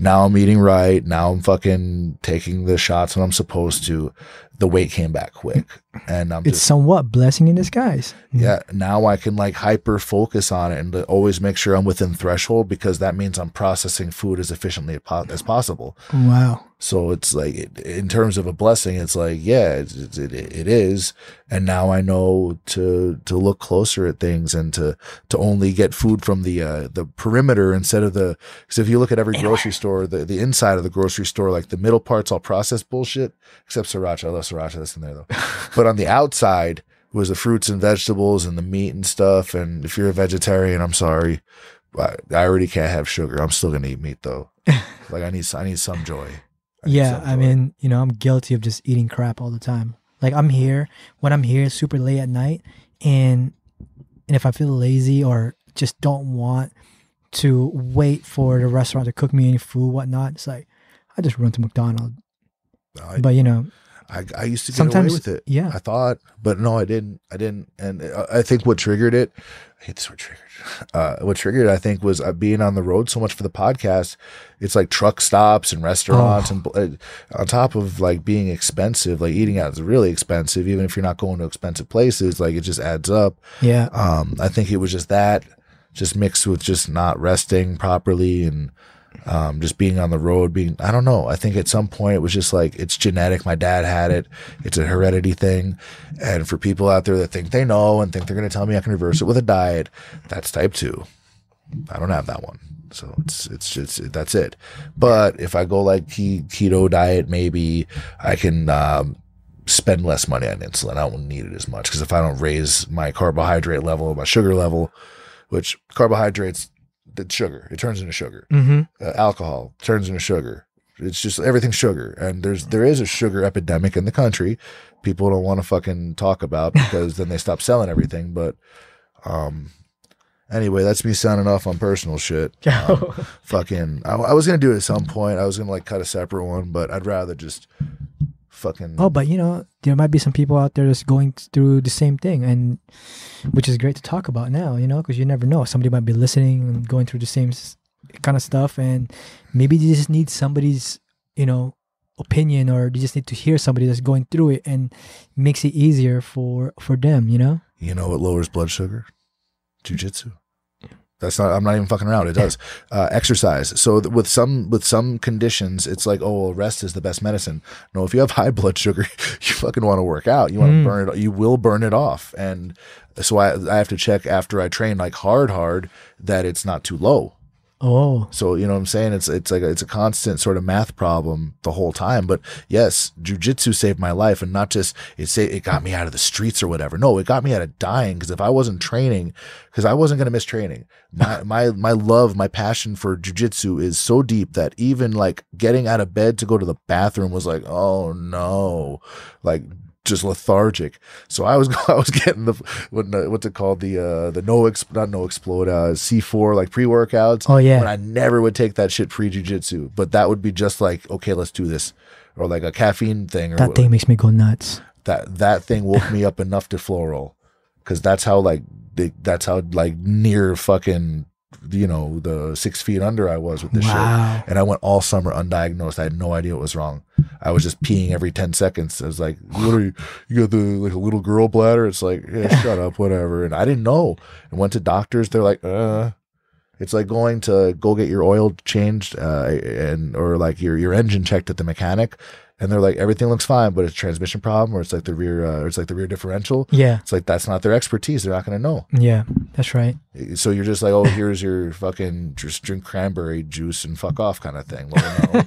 Speaker 2: now I'm eating right. Now I'm fucking taking the shots when I'm supposed to. The weight came back quick, and I'm
Speaker 3: It's
Speaker 2: just
Speaker 3: somewhat blessing in disguise.
Speaker 2: yeah. Now I can like hyper focus on it and always make sure I'm within threshold because that means I'm processing food as efficiently as possible.
Speaker 3: Wow.
Speaker 2: So it's like, in terms of a blessing, it's like, yeah, it's, it, it is. And now I know to, to look closer at things and to, to only get food from the, uh, the perimeter instead of the, cause if you look at every grocery store, the, the inside of the grocery store, like the middle part's all processed bullshit, except sriracha. I love sriracha. That's in there though. but on the outside was the fruits and vegetables and the meat and stuff. And if you're a vegetarian, I'm sorry. I, I already can't have sugar. I'm still going to eat meat though. like I need, I need some joy. I need
Speaker 3: Yeah,
Speaker 2: some
Speaker 3: I mean, you know, I'm guilty of just eating crap all the time. Like I'm here when I'm here super late at night and and if I feel lazy or just don't want to wait for the restaurant to cook me any food, whatnot, it's like I just run to McDonald's.
Speaker 2: I,
Speaker 3: But you know,
Speaker 2: I, I used to get
Speaker 3: Sometimes-
Speaker 2: away with it.
Speaker 3: yeah.
Speaker 2: I thought, but no, I didn't. I didn't. And I I think what triggered it, I hate this word triggered. Uh, what triggered it, I think, was uh, being on the road so much for the podcast. It's like truck stops and restaurants, and uh, on top of like being expensive, like eating out is really expensive. Even if you're not going to expensive places, like it just adds up.
Speaker 3: yeah.
Speaker 2: Um, I think it was just that, just mixed with just not resting properly and um, just being on the road. Being, I don't know. I think at some point it was just like it's genetic. My dad had it. It's a heredity thing. And for people out there that think they know and think they're going to tell me I can reverse it with a diet, that's type two. I don't have that one. So it's it's just that's it. But if I go like ke- keto diet, maybe I can um, spend less money on insulin. I won't need it as much because if I don't raise my carbohydrate level, my sugar level, which carbohydrates, the sugar, it turns into sugar.
Speaker 3: Mm-hmm.
Speaker 2: Uh, alcohol turns into sugar. It's just everything's sugar, and there's there is a sugar epidemic in the country. People don't want to fucking talk about because then they stop selling everything. But um, anyway, that's me sounding off on personal shit. Um, fucking, I, I was gonna do it at some point. I was gonna like cut a separate one, but I'd rather just fucking.
Speaker 3: Oh, but you know, there might be some people out there that's going through the same thing, and which is great to talk about now, you know, because you never know. Somebody might be listening and going through the same kind of stuff, and maybe they just need somebody's, you know, opinion, or they just need to hear somebody that's going through it, and makes it easier for for them, you know.
Speaker 2: You know what lowers blood sugar? Jiu-jitsu. That's not. I'm not even fucking around. It does. Uh, exercise. So th- with some with some conditions, it's like, oh, well, rest is the best medicine. No, if you have high blood sugar, you fucking want to work out. You want to
Speaker 3: Mm.
Speaker 2: burn it. You will burn it off. And so I I have to check after I train like hard hard that it's not too low.
Speaker 3: Oh,
Speaker 2: So you know what I'm saying? It's it's like a, it's a constant sort of math problem the whole time. But yes, jujitsu saved my life, and not just it say it got me out of the streets or whatever. No, it got me out of dying because if I wasn't training, because I wasn't gonna miss training. My my my love, my passion for jujitsu is so deep that even like getting out of bed to go to the bathroom was like, oh no, like just lethargic. So I was I was getting the what what's it called the uh the no ex, not no explode uh C4 like pre workouts.
Speaker 3: Oh, yeah.
Speaker 2: I never would take that shit pre jujitsu, but that would be just like okay, let's do this, or like a caffeine thing or
Speaker 3: That thing makes me go nuts.
Speaker 2: that that thing woke me up enough to floor roll because that's how like they, that's how like near fucking you know the six feet under I was with this
Speaker 3: Wow.
Speaker 2: shit, and I went all summer undiagnosed. I had no idea what was wrong. I was just peeing every ten seconds. I was like, "What are you? You got the like a little girl bladder?" It's like, "Yeah, shut up, whatever." And I didn't know. And went to doctors. They're like, "Uh." It's like going to go get your oil changed, uh, and or like your your engine checked at the mechanic, and they're like everything looks fine, but it's a transmission problem, or it's like the rear, uh, or it's like the rear differential.
Speaker 3: Yeah.
Speaker 2: It's like that's not their expertise. They're not going to know.
Speaker 3: Yeah. That's right.
Speaker 2: So you're just like, oh, here's your fucking just drink cranberry juice and fuck off kind of thing. Well, no.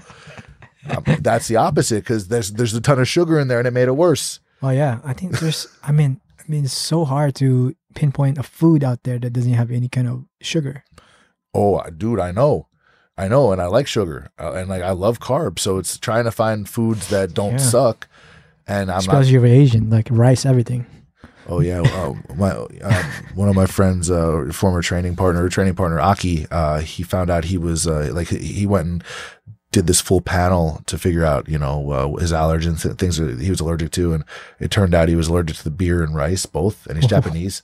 Speaker 2: um, that's the opposite because there's there's a ton of sugar in there and it made it worse.
Speaker 3: Oh yeah. I think there's. I mean, I mean, it's so hard to pinpoint a food out there that doesn't have any kind of sugar.
Speaker 2: Oh, dude, I know. I know, and I like sugar, uh, and like I love carbs. So it's trying to find foods that don't
Speaker 3: Yeah.
Speaker 2: suck. And I'm not
Speaker 3: Especially you're Asian, like rice, everything.
Speaker 2: Oh yeah, uh, my uh, one of my friends, uh, former training partner, training partner Aki, uh, he found out he was uh, like he went and did this full panel to figure out you know uh, his allergens and things that he was allergic to, and it turned out he was allergic to the beer and rice both, and he's Japanese.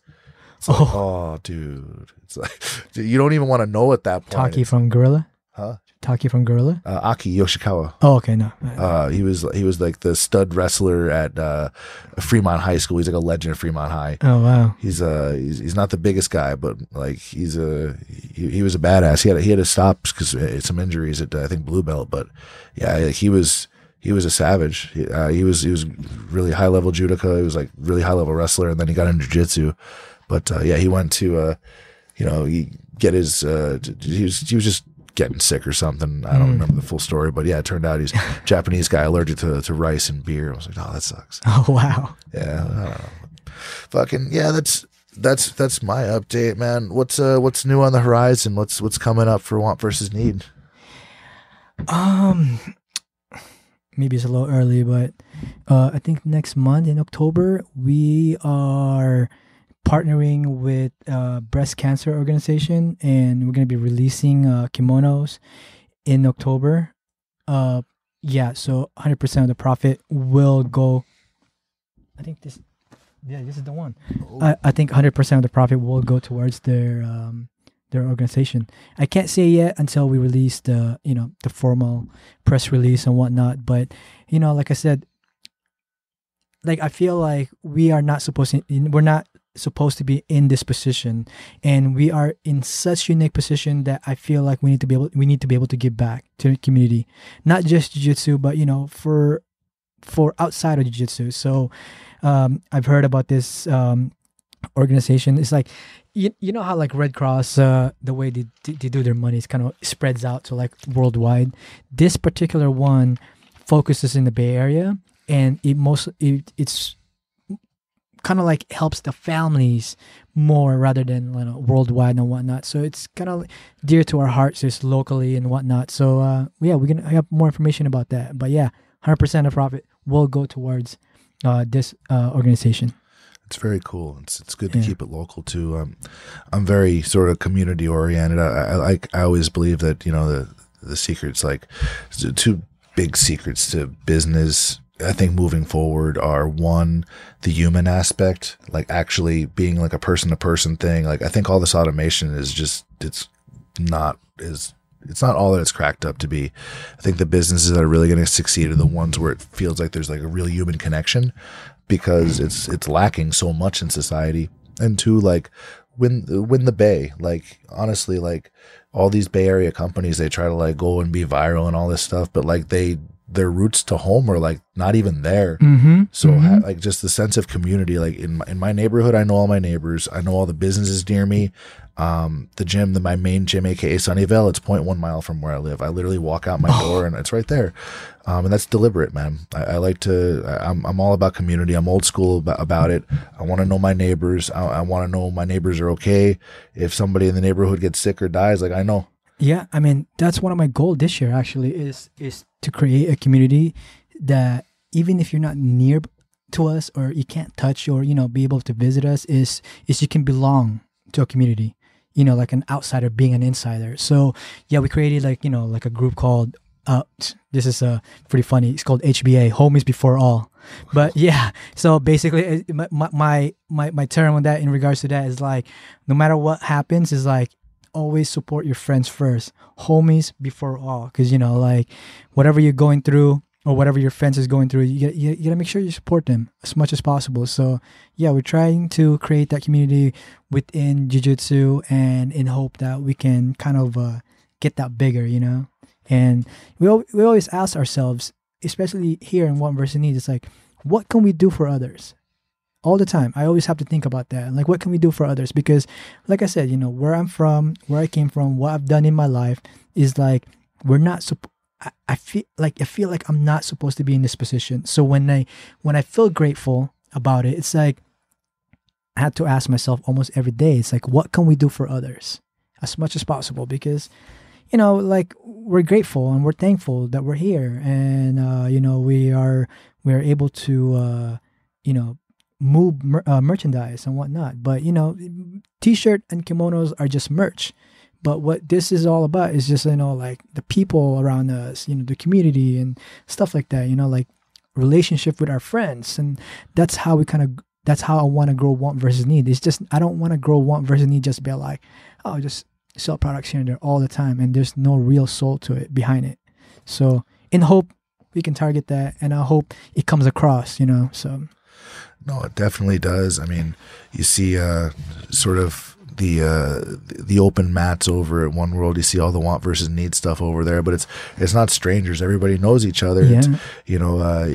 Speaker 2: It's like, oh. dude, it's like you don't even want to know at that point.
Speaker 3: Taki
Speaker 2: It's-
Speaker 3: from Gorilla.
Speaker 2: Huh?
Speaker 3: Taki from Gorilla.
Speaker 2: uh, Aki Yoshikawa.
Speaker 3: Oh, okay, no.
Speaker 2: Uh, he was he was like the stud wrestler at uh, Fremont High School. He's like a legend at Fremont High.
Speaker 3: oh wow.
Speaker 2: He's uh he's, he's not the biggest guy, but like he's a he, he was a badass. He had he had to stop because some injuries at uh, I think blue belt, but yeah, he was he was a savage. He, uh, he was he was really high level judoka. He was like really high level wrestler, and then he got into jiu-jitsu. But uh, yeah, he went to uh you know he get his uh he was he was just getting sick or something. I don't remember the full story, but yeah, it turned out he's a Japanese guy allergic to to rice and beer. I was like, oh, that sucks.
Speaker 3: Oh wow.
Speaker 2: Yeah, I don't know. Fucking yeah, that's that's that's my update, man. What's uh what's new on the horizon? What's what's coming up for Want versus Need?
Speaker 3: Um, maybe it's a little early, but uh, I think next month in October we are partnering with a breast cancer organization, and we're gonna be releasing uh, kimonos in October. Uh, yeah, so 100% of the profit will go. I think this, yeah, this is the one. I, I think 100% of the profit will go towards their um, their organization. I can't say yet until we release the you know the formal press release and whatnot. But you know, like I said, like I feel like we are not supposed to. We're not supposed to be in this position, and we are in such unique position that I feel like we need to be able. We need to be able to give back to the community, not just jiu-jitsu, but you know for for outside of jiu-jitsu. So um, I've heard about this um, organization. It's like you, you know how like Red Cross, uh, the way they, they do their money is kind of spreads out to like worldwide. This particular one focuses in the Bay Area, and it most it, it's kind of like helps the families more rather than you know, worldwide and whatnot. So it's kind of dear to our hearts, just locally and whatnot. So uh, yeah, we're gonna have more information about that. But yeah, hundred percent of profit will go towards uh, this uh, organization.
Speaker 2: It's very cool. It's it's good to
Speaker 3: Yeah.
Speaker 2: keep it local too. Um, I'm very sort of community oriented. I, I like I always believe that you know the the secrets like two big secrets to business. I think moving forward are one the human aspect, like actually being like a person to person thing. Like I think all this automation is just it's not is it's not all that it's cracked up to be. I think the businesses that are really going to succeed are the ones where it feels like there's like a real human connection because it's it's lacking so much in society. And two, like win win the Bay. Like honestly, like all these Bay Area companies, they try to like go and be viral and all this stuff, but like they their roots to home are like not even there.
Speaker 3: Mm-hmm.
Speaker 2: So ha- like just the sense of community, like in my, in my neighborhood, I know all my neighbors. I know all the businesses near me. Um, the gym, the my main gym, aka Sunnyvale, it's 0.1 mile from where I live. I literally walk out my door and it's right there. Um, and that's deliberate, man. I, I like to. I, I'm I'm all about community. I'm old school about, about it. I want to know my neighbors. I, I want to know my neighbors are okay. If somebody in the neighborhood gets sick or dies, like I know.
Speaker 3: Yeah, I mean that's one of my goals this year actually is is to create a community that even if you're not near to us or you can't touch or you know be able to visit us is is you can belong to a community you know like an outsider being an insider. So yeah we created like you know like a group called uh this is uh pretty funny. It's called hba homies before all. But yeah so basically my my my, my term on that in regards to that is like no matter what happens is like always support your friends first homies before all because you know like whatever you're going through or whatever your friends is going through you, you, you gotta make sure you support them as much as possible. So yeah we're trying to create that community within jiu-jitsu and in hope that we can kind of uh, get that bigger you know? And we, we always ask ourselves especially here in Want versus Needs, it's like what can we do for others all the time. I always have to think about that. Like what can we do for others? Because like i said you know where i'm from where i came from what i've done in my life is like we're not sup- I, I feel like i feel like i'm not supposed to be in this position. So when i when i feel grateful about it it's like i had to ask myself almost every day it's like what can we do for others as much as possible? Because you know like we're grateful and we're thankful that we're here and uh you know we are we're able to uh you know move mer- uh, merchandise and whatnot. But you know t-shirt and kimonos are just merch. But what this is all about is just you know like the people around us you know the community and stuff like that you know like relationship with our friends. And that's how we kind of that's how i want to grow want versus need. It's just i don't want to grow want versus need just be like oh just sell products here and there all the time and there's no real soul to it behind it. So in hope we can target that and i hope it comes across you know so
Speaker 2: No, it definitely does. I mean, you see uh, sort of the uh, the open mats over at One World. You see all the want versus need stuff over there, but it's it's not strangers. Everybody knows each other. It's,
Speaker 3: Yeah.
Speaker 2: you know, uh,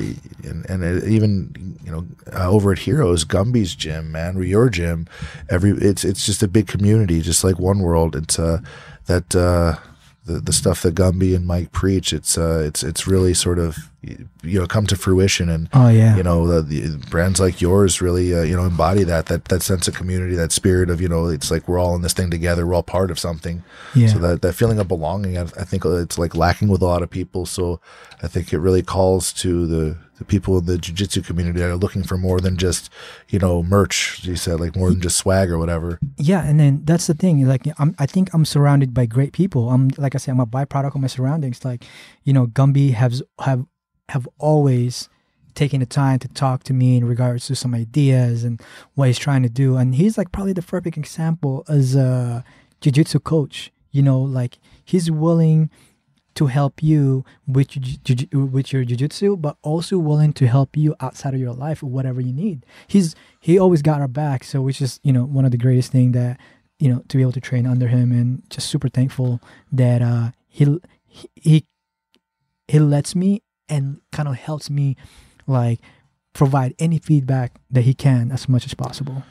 Speaker 2: and, and it, even you know uh, over at Heroes, Gumby's gym, man, or your gym. Every it's it's just a big community, just like One World. It's uh, that. Uh, the, the stuff that Gumby and Mike preach, it's uh, it's it's really sort of you know come to fruition, and
Speaker 3: oh yeah.
Speaker 2: you know the, the brands like yours really uh, you know embody that that that sense of community that spirit of you know it's like we're all in this thing together. We're all part of something.
Speaker 3: Yeah.
Speaker 2: So that that feeling of belonging I, I think it's like lacking with a lot of people. So i think it really calls to the the people in the jiu-jitsu community that are looking for more than just you know merch you said like more than just swag or whatever.
Speaker 3: Yeah and then that's the thing like I'm, i think i'm surrounded by great people. I'm like i said i'm a byproduct of my surroundings. Like you know gumby has have have always taken the time to talk to me in regards to some ideas and what he's trying to do. And he's like probably the perfect example as a jiu-jitsu coach you know like he's willing to help you with jiu- with your jiu-jitsu but also willing to help you outside of your life whatever you need. He's he always got our back so which is you know one of the greatest thing that you know to be able to train under him. And just super thankful that uh he he he lets me and kind of helps me like provide any feedback that he can as much as possible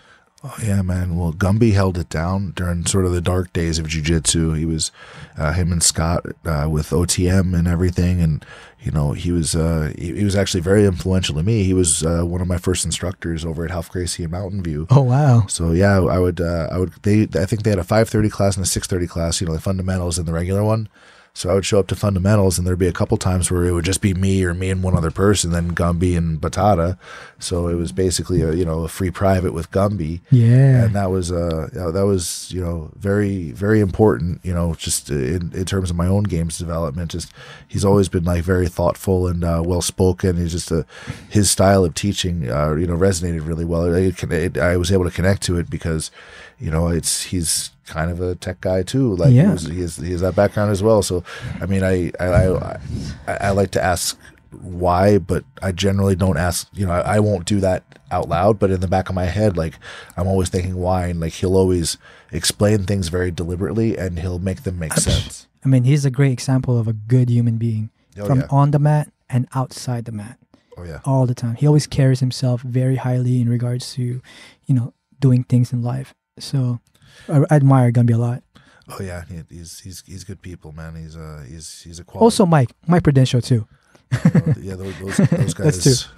Speaker 2: Oh yeah, man. Well, Gumby held it down during sort of the dark days of jiu-jitsu. He was uh, him and Scott uh, with OTM and everything, and you know he was uh, he, he was actually very influential to me. He was uh, one of my first instructors over at Ralph Gracie and Mountain View.
Speaker 3: oh wow
Speaker 2: So yeah, I would uh, I would they I think they had a five thirty class and a six thirty class. You know, the fundamentals and the regular one. So I would show up to fundamentals, and there'd be a couple times where it would just be me or me and one other person, then Gumby and Batata. So it was basically a you know a free private with Gumby.
Speaker 3: Yeah.
Speaker 2: And that was uh that was you know very very important you know just in, in terms of my own games development. Just he's always been like very thoughtful and uh, well spoken he's just a his style of teaching uh, you know resonated really well. It, it, I was able to connect to it because you know it's he's kind of a tech guy too like
Speaker 3: Yeah.
Speaker 2: he, was, he, has, he has that background as well so I mean I I, I, I, I like to ask why but I generally don't ask you know I, I won't do that out loud but in the back of my head like I'm always thinking why and like he'll always explain things very deliberately and he'll make them make sense
Speaker 3: I mean, he's a great example of a good human being
Speaker 2: Oh,
Speaker 3: from
Speaker 2: yeah.
Speaker 3: on the mat and outside the mat
Speaker 2: oh yeah
Speaker 3: all the time. He always carries himself very highly in regards to, you know, doing things in life. So I, I admire Gumby a lot.
Speaker 2: oh yeah he, he's he's he's good people man he's uh he's he's a quality
Speaker 3: Also, Mike, Mike Prudential too.
Speaker 2: yeah those, those, those guys
Speaker 3: That's.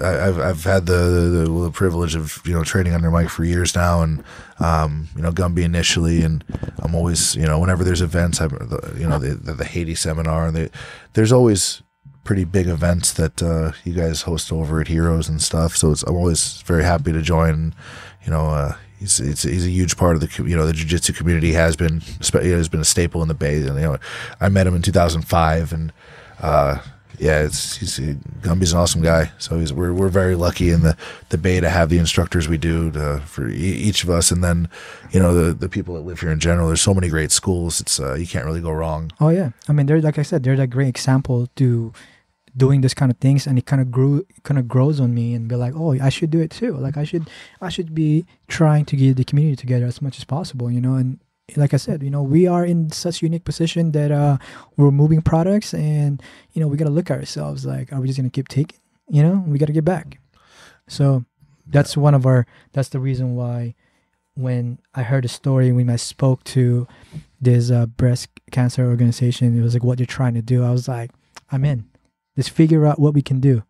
Speaker 2: I, I've I've had the, the the privilege of you know training under Mike for years now, and um, you know Gumby initially, and I'm always you know whenever there's events, I, the, you know the, the the Haiti seminar, and the, there's always pretty big events that uh, you guys host over at Heroes and stuff. So it's I'm always very happy to join. You know, uh, he's it's, he's a huge part of the you know the jiu-jitsu community has been has been a staple in the Bay. And you know, I met him in 2005, and uh, yeah, it's he's Gumby's an awesome guy. So he's we're we're very lucky in the the Bay to have the instructors we do to, for e- each of us, and then you know the the people that live here in general. There's so many great schools. It's uh, you can't really go wrong.
Speaker 3: Oh yeah, I mean, they're like I said, they're a great example to doing this kind of things, and it kind of grew, kind of grows on me, and be like, oh, I should do it too. Like I should, I should be trying to get the community together as much as possible, you know. And like I said, you know, we are in such unique position that uh, we're moving products, and you know, we gotta look at ourselves. Like, are we just gonna keep taking? You know, we gotta get back. So that's one of our. That's the reason why when I heard the story when I spoke to this uh, breast cancer organization, it was like what you're trying to do. I was like, I'm in. Let's figure out what we can do.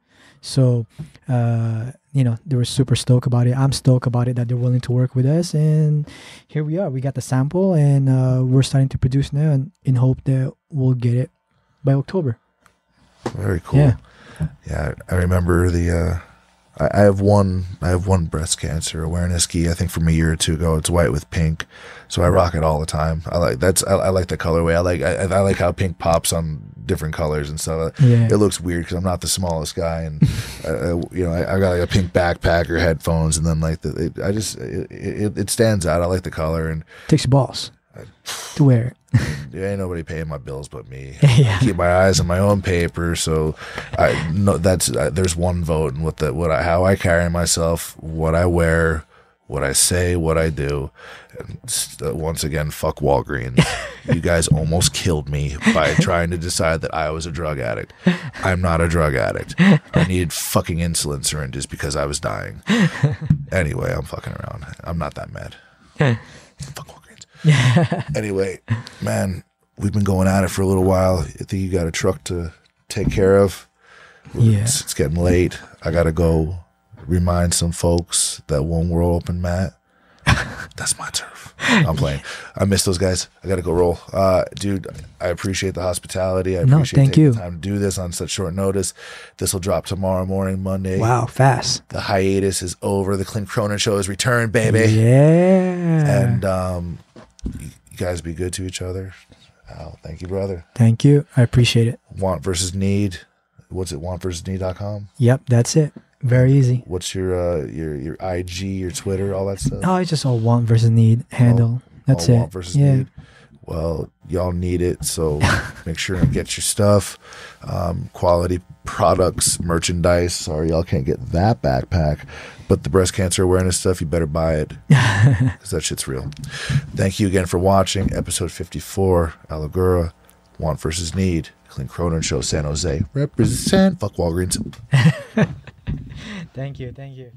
Speaker 3: So, uh, you know, they were super stoked about it. I'm stoked about it that they're willing to work with us, and here we are. We got the sample, and uh, we're starting to produce now, and in hope that we'll get it by October.
Speaker 2: Very cool.
Speaker 3: Yeah.
Speaker 2: Yeah, I remember the. Uh, I, I have one. I have one breast cancer awareness gi. I think from a year or two ago. It's white with pink, so I rock it all the time. I like that's. I, I like the colorway. I like. I, I like how pink pops on different colors and stuff.
Speaker 3: Yeah.
Speaker 2: It looks weird because I'm not the smallest guy, and uh, you know I, I got like a pink backpack or headphones, and then like the. It, I just it, it, it stands out. I like the color, and
Speaker 3: Takes balls to wear it.
Speaker 2: there ain't nobody paying my bills but me.
Speaker 3: Yeah.
Speaker 2: Keep my eyes on my own paper. So I no, that's uh, there's one vote and what the what I how I carry myself, what I wear, what I say, what I do. And s- uh, once again, fuck Walgreens. you guys almost killed me by trying to decide that I was a drug addict. I'm not a drug addict. I needed fucking insulin syringes because I was dying. Anyway, I'm fucking around. I'm not that mad. Fuck Walgreens. anyway, man, we've been going at it for a little while. I think you got a truck to take care of.
Speaker 3: Yeah.
Speaker 2: It's, it's getting late. I gotta go remind some folks that one world open mat. That's my turf. I'm playing. I miss those guys. I gotta go roll. Uh, dude, I appreciate the hospitality. I
Speaker 3: No,
Speaker 2: appreciate
Speaker 3: thank
Speaker 2: taking
Speaker 3: you.
Speaker 2: the time to do this on such short notice. This will drop tomorrow morning, Monday.
Speaker 3: Wow, fast.
Speaker 2: The hiatus is over. The Clint Cronin show is returned, baby
Speaker 3: Yeah.
Speaker 2: and um, you you guys be good to each other. Al, thank you, brother.
Speaker 3: Thank you. I appreciate it.
Speaker 2: Want versus need. What's it? Want versus need.com.
Speaker 3: Yep, that's it. Very easy.
Speaker 2: What's your uh your your IG, your Twitter, all that stuff?
Speaker 3: Oh, it's just all want versus need handle. That's
Speaker 2: all
Speaker 3: it.
Speaker 2: Want versus
Speaker 3: yeah.
Speaker 2: need. Well, y'all need it, so make sure and get your stuff. Um, quality products, merchandise. Sorry, y'all can't get that backpack, but the breast cancer awareness stuff, you better buy it because that shit's real. Thank you again for watching episode 54, Al Lagura, Want versus Need, Clint Cronin Show, San Jose. Represent. Fuck Walgreens.
Speaker 3: Thank you. Thank you.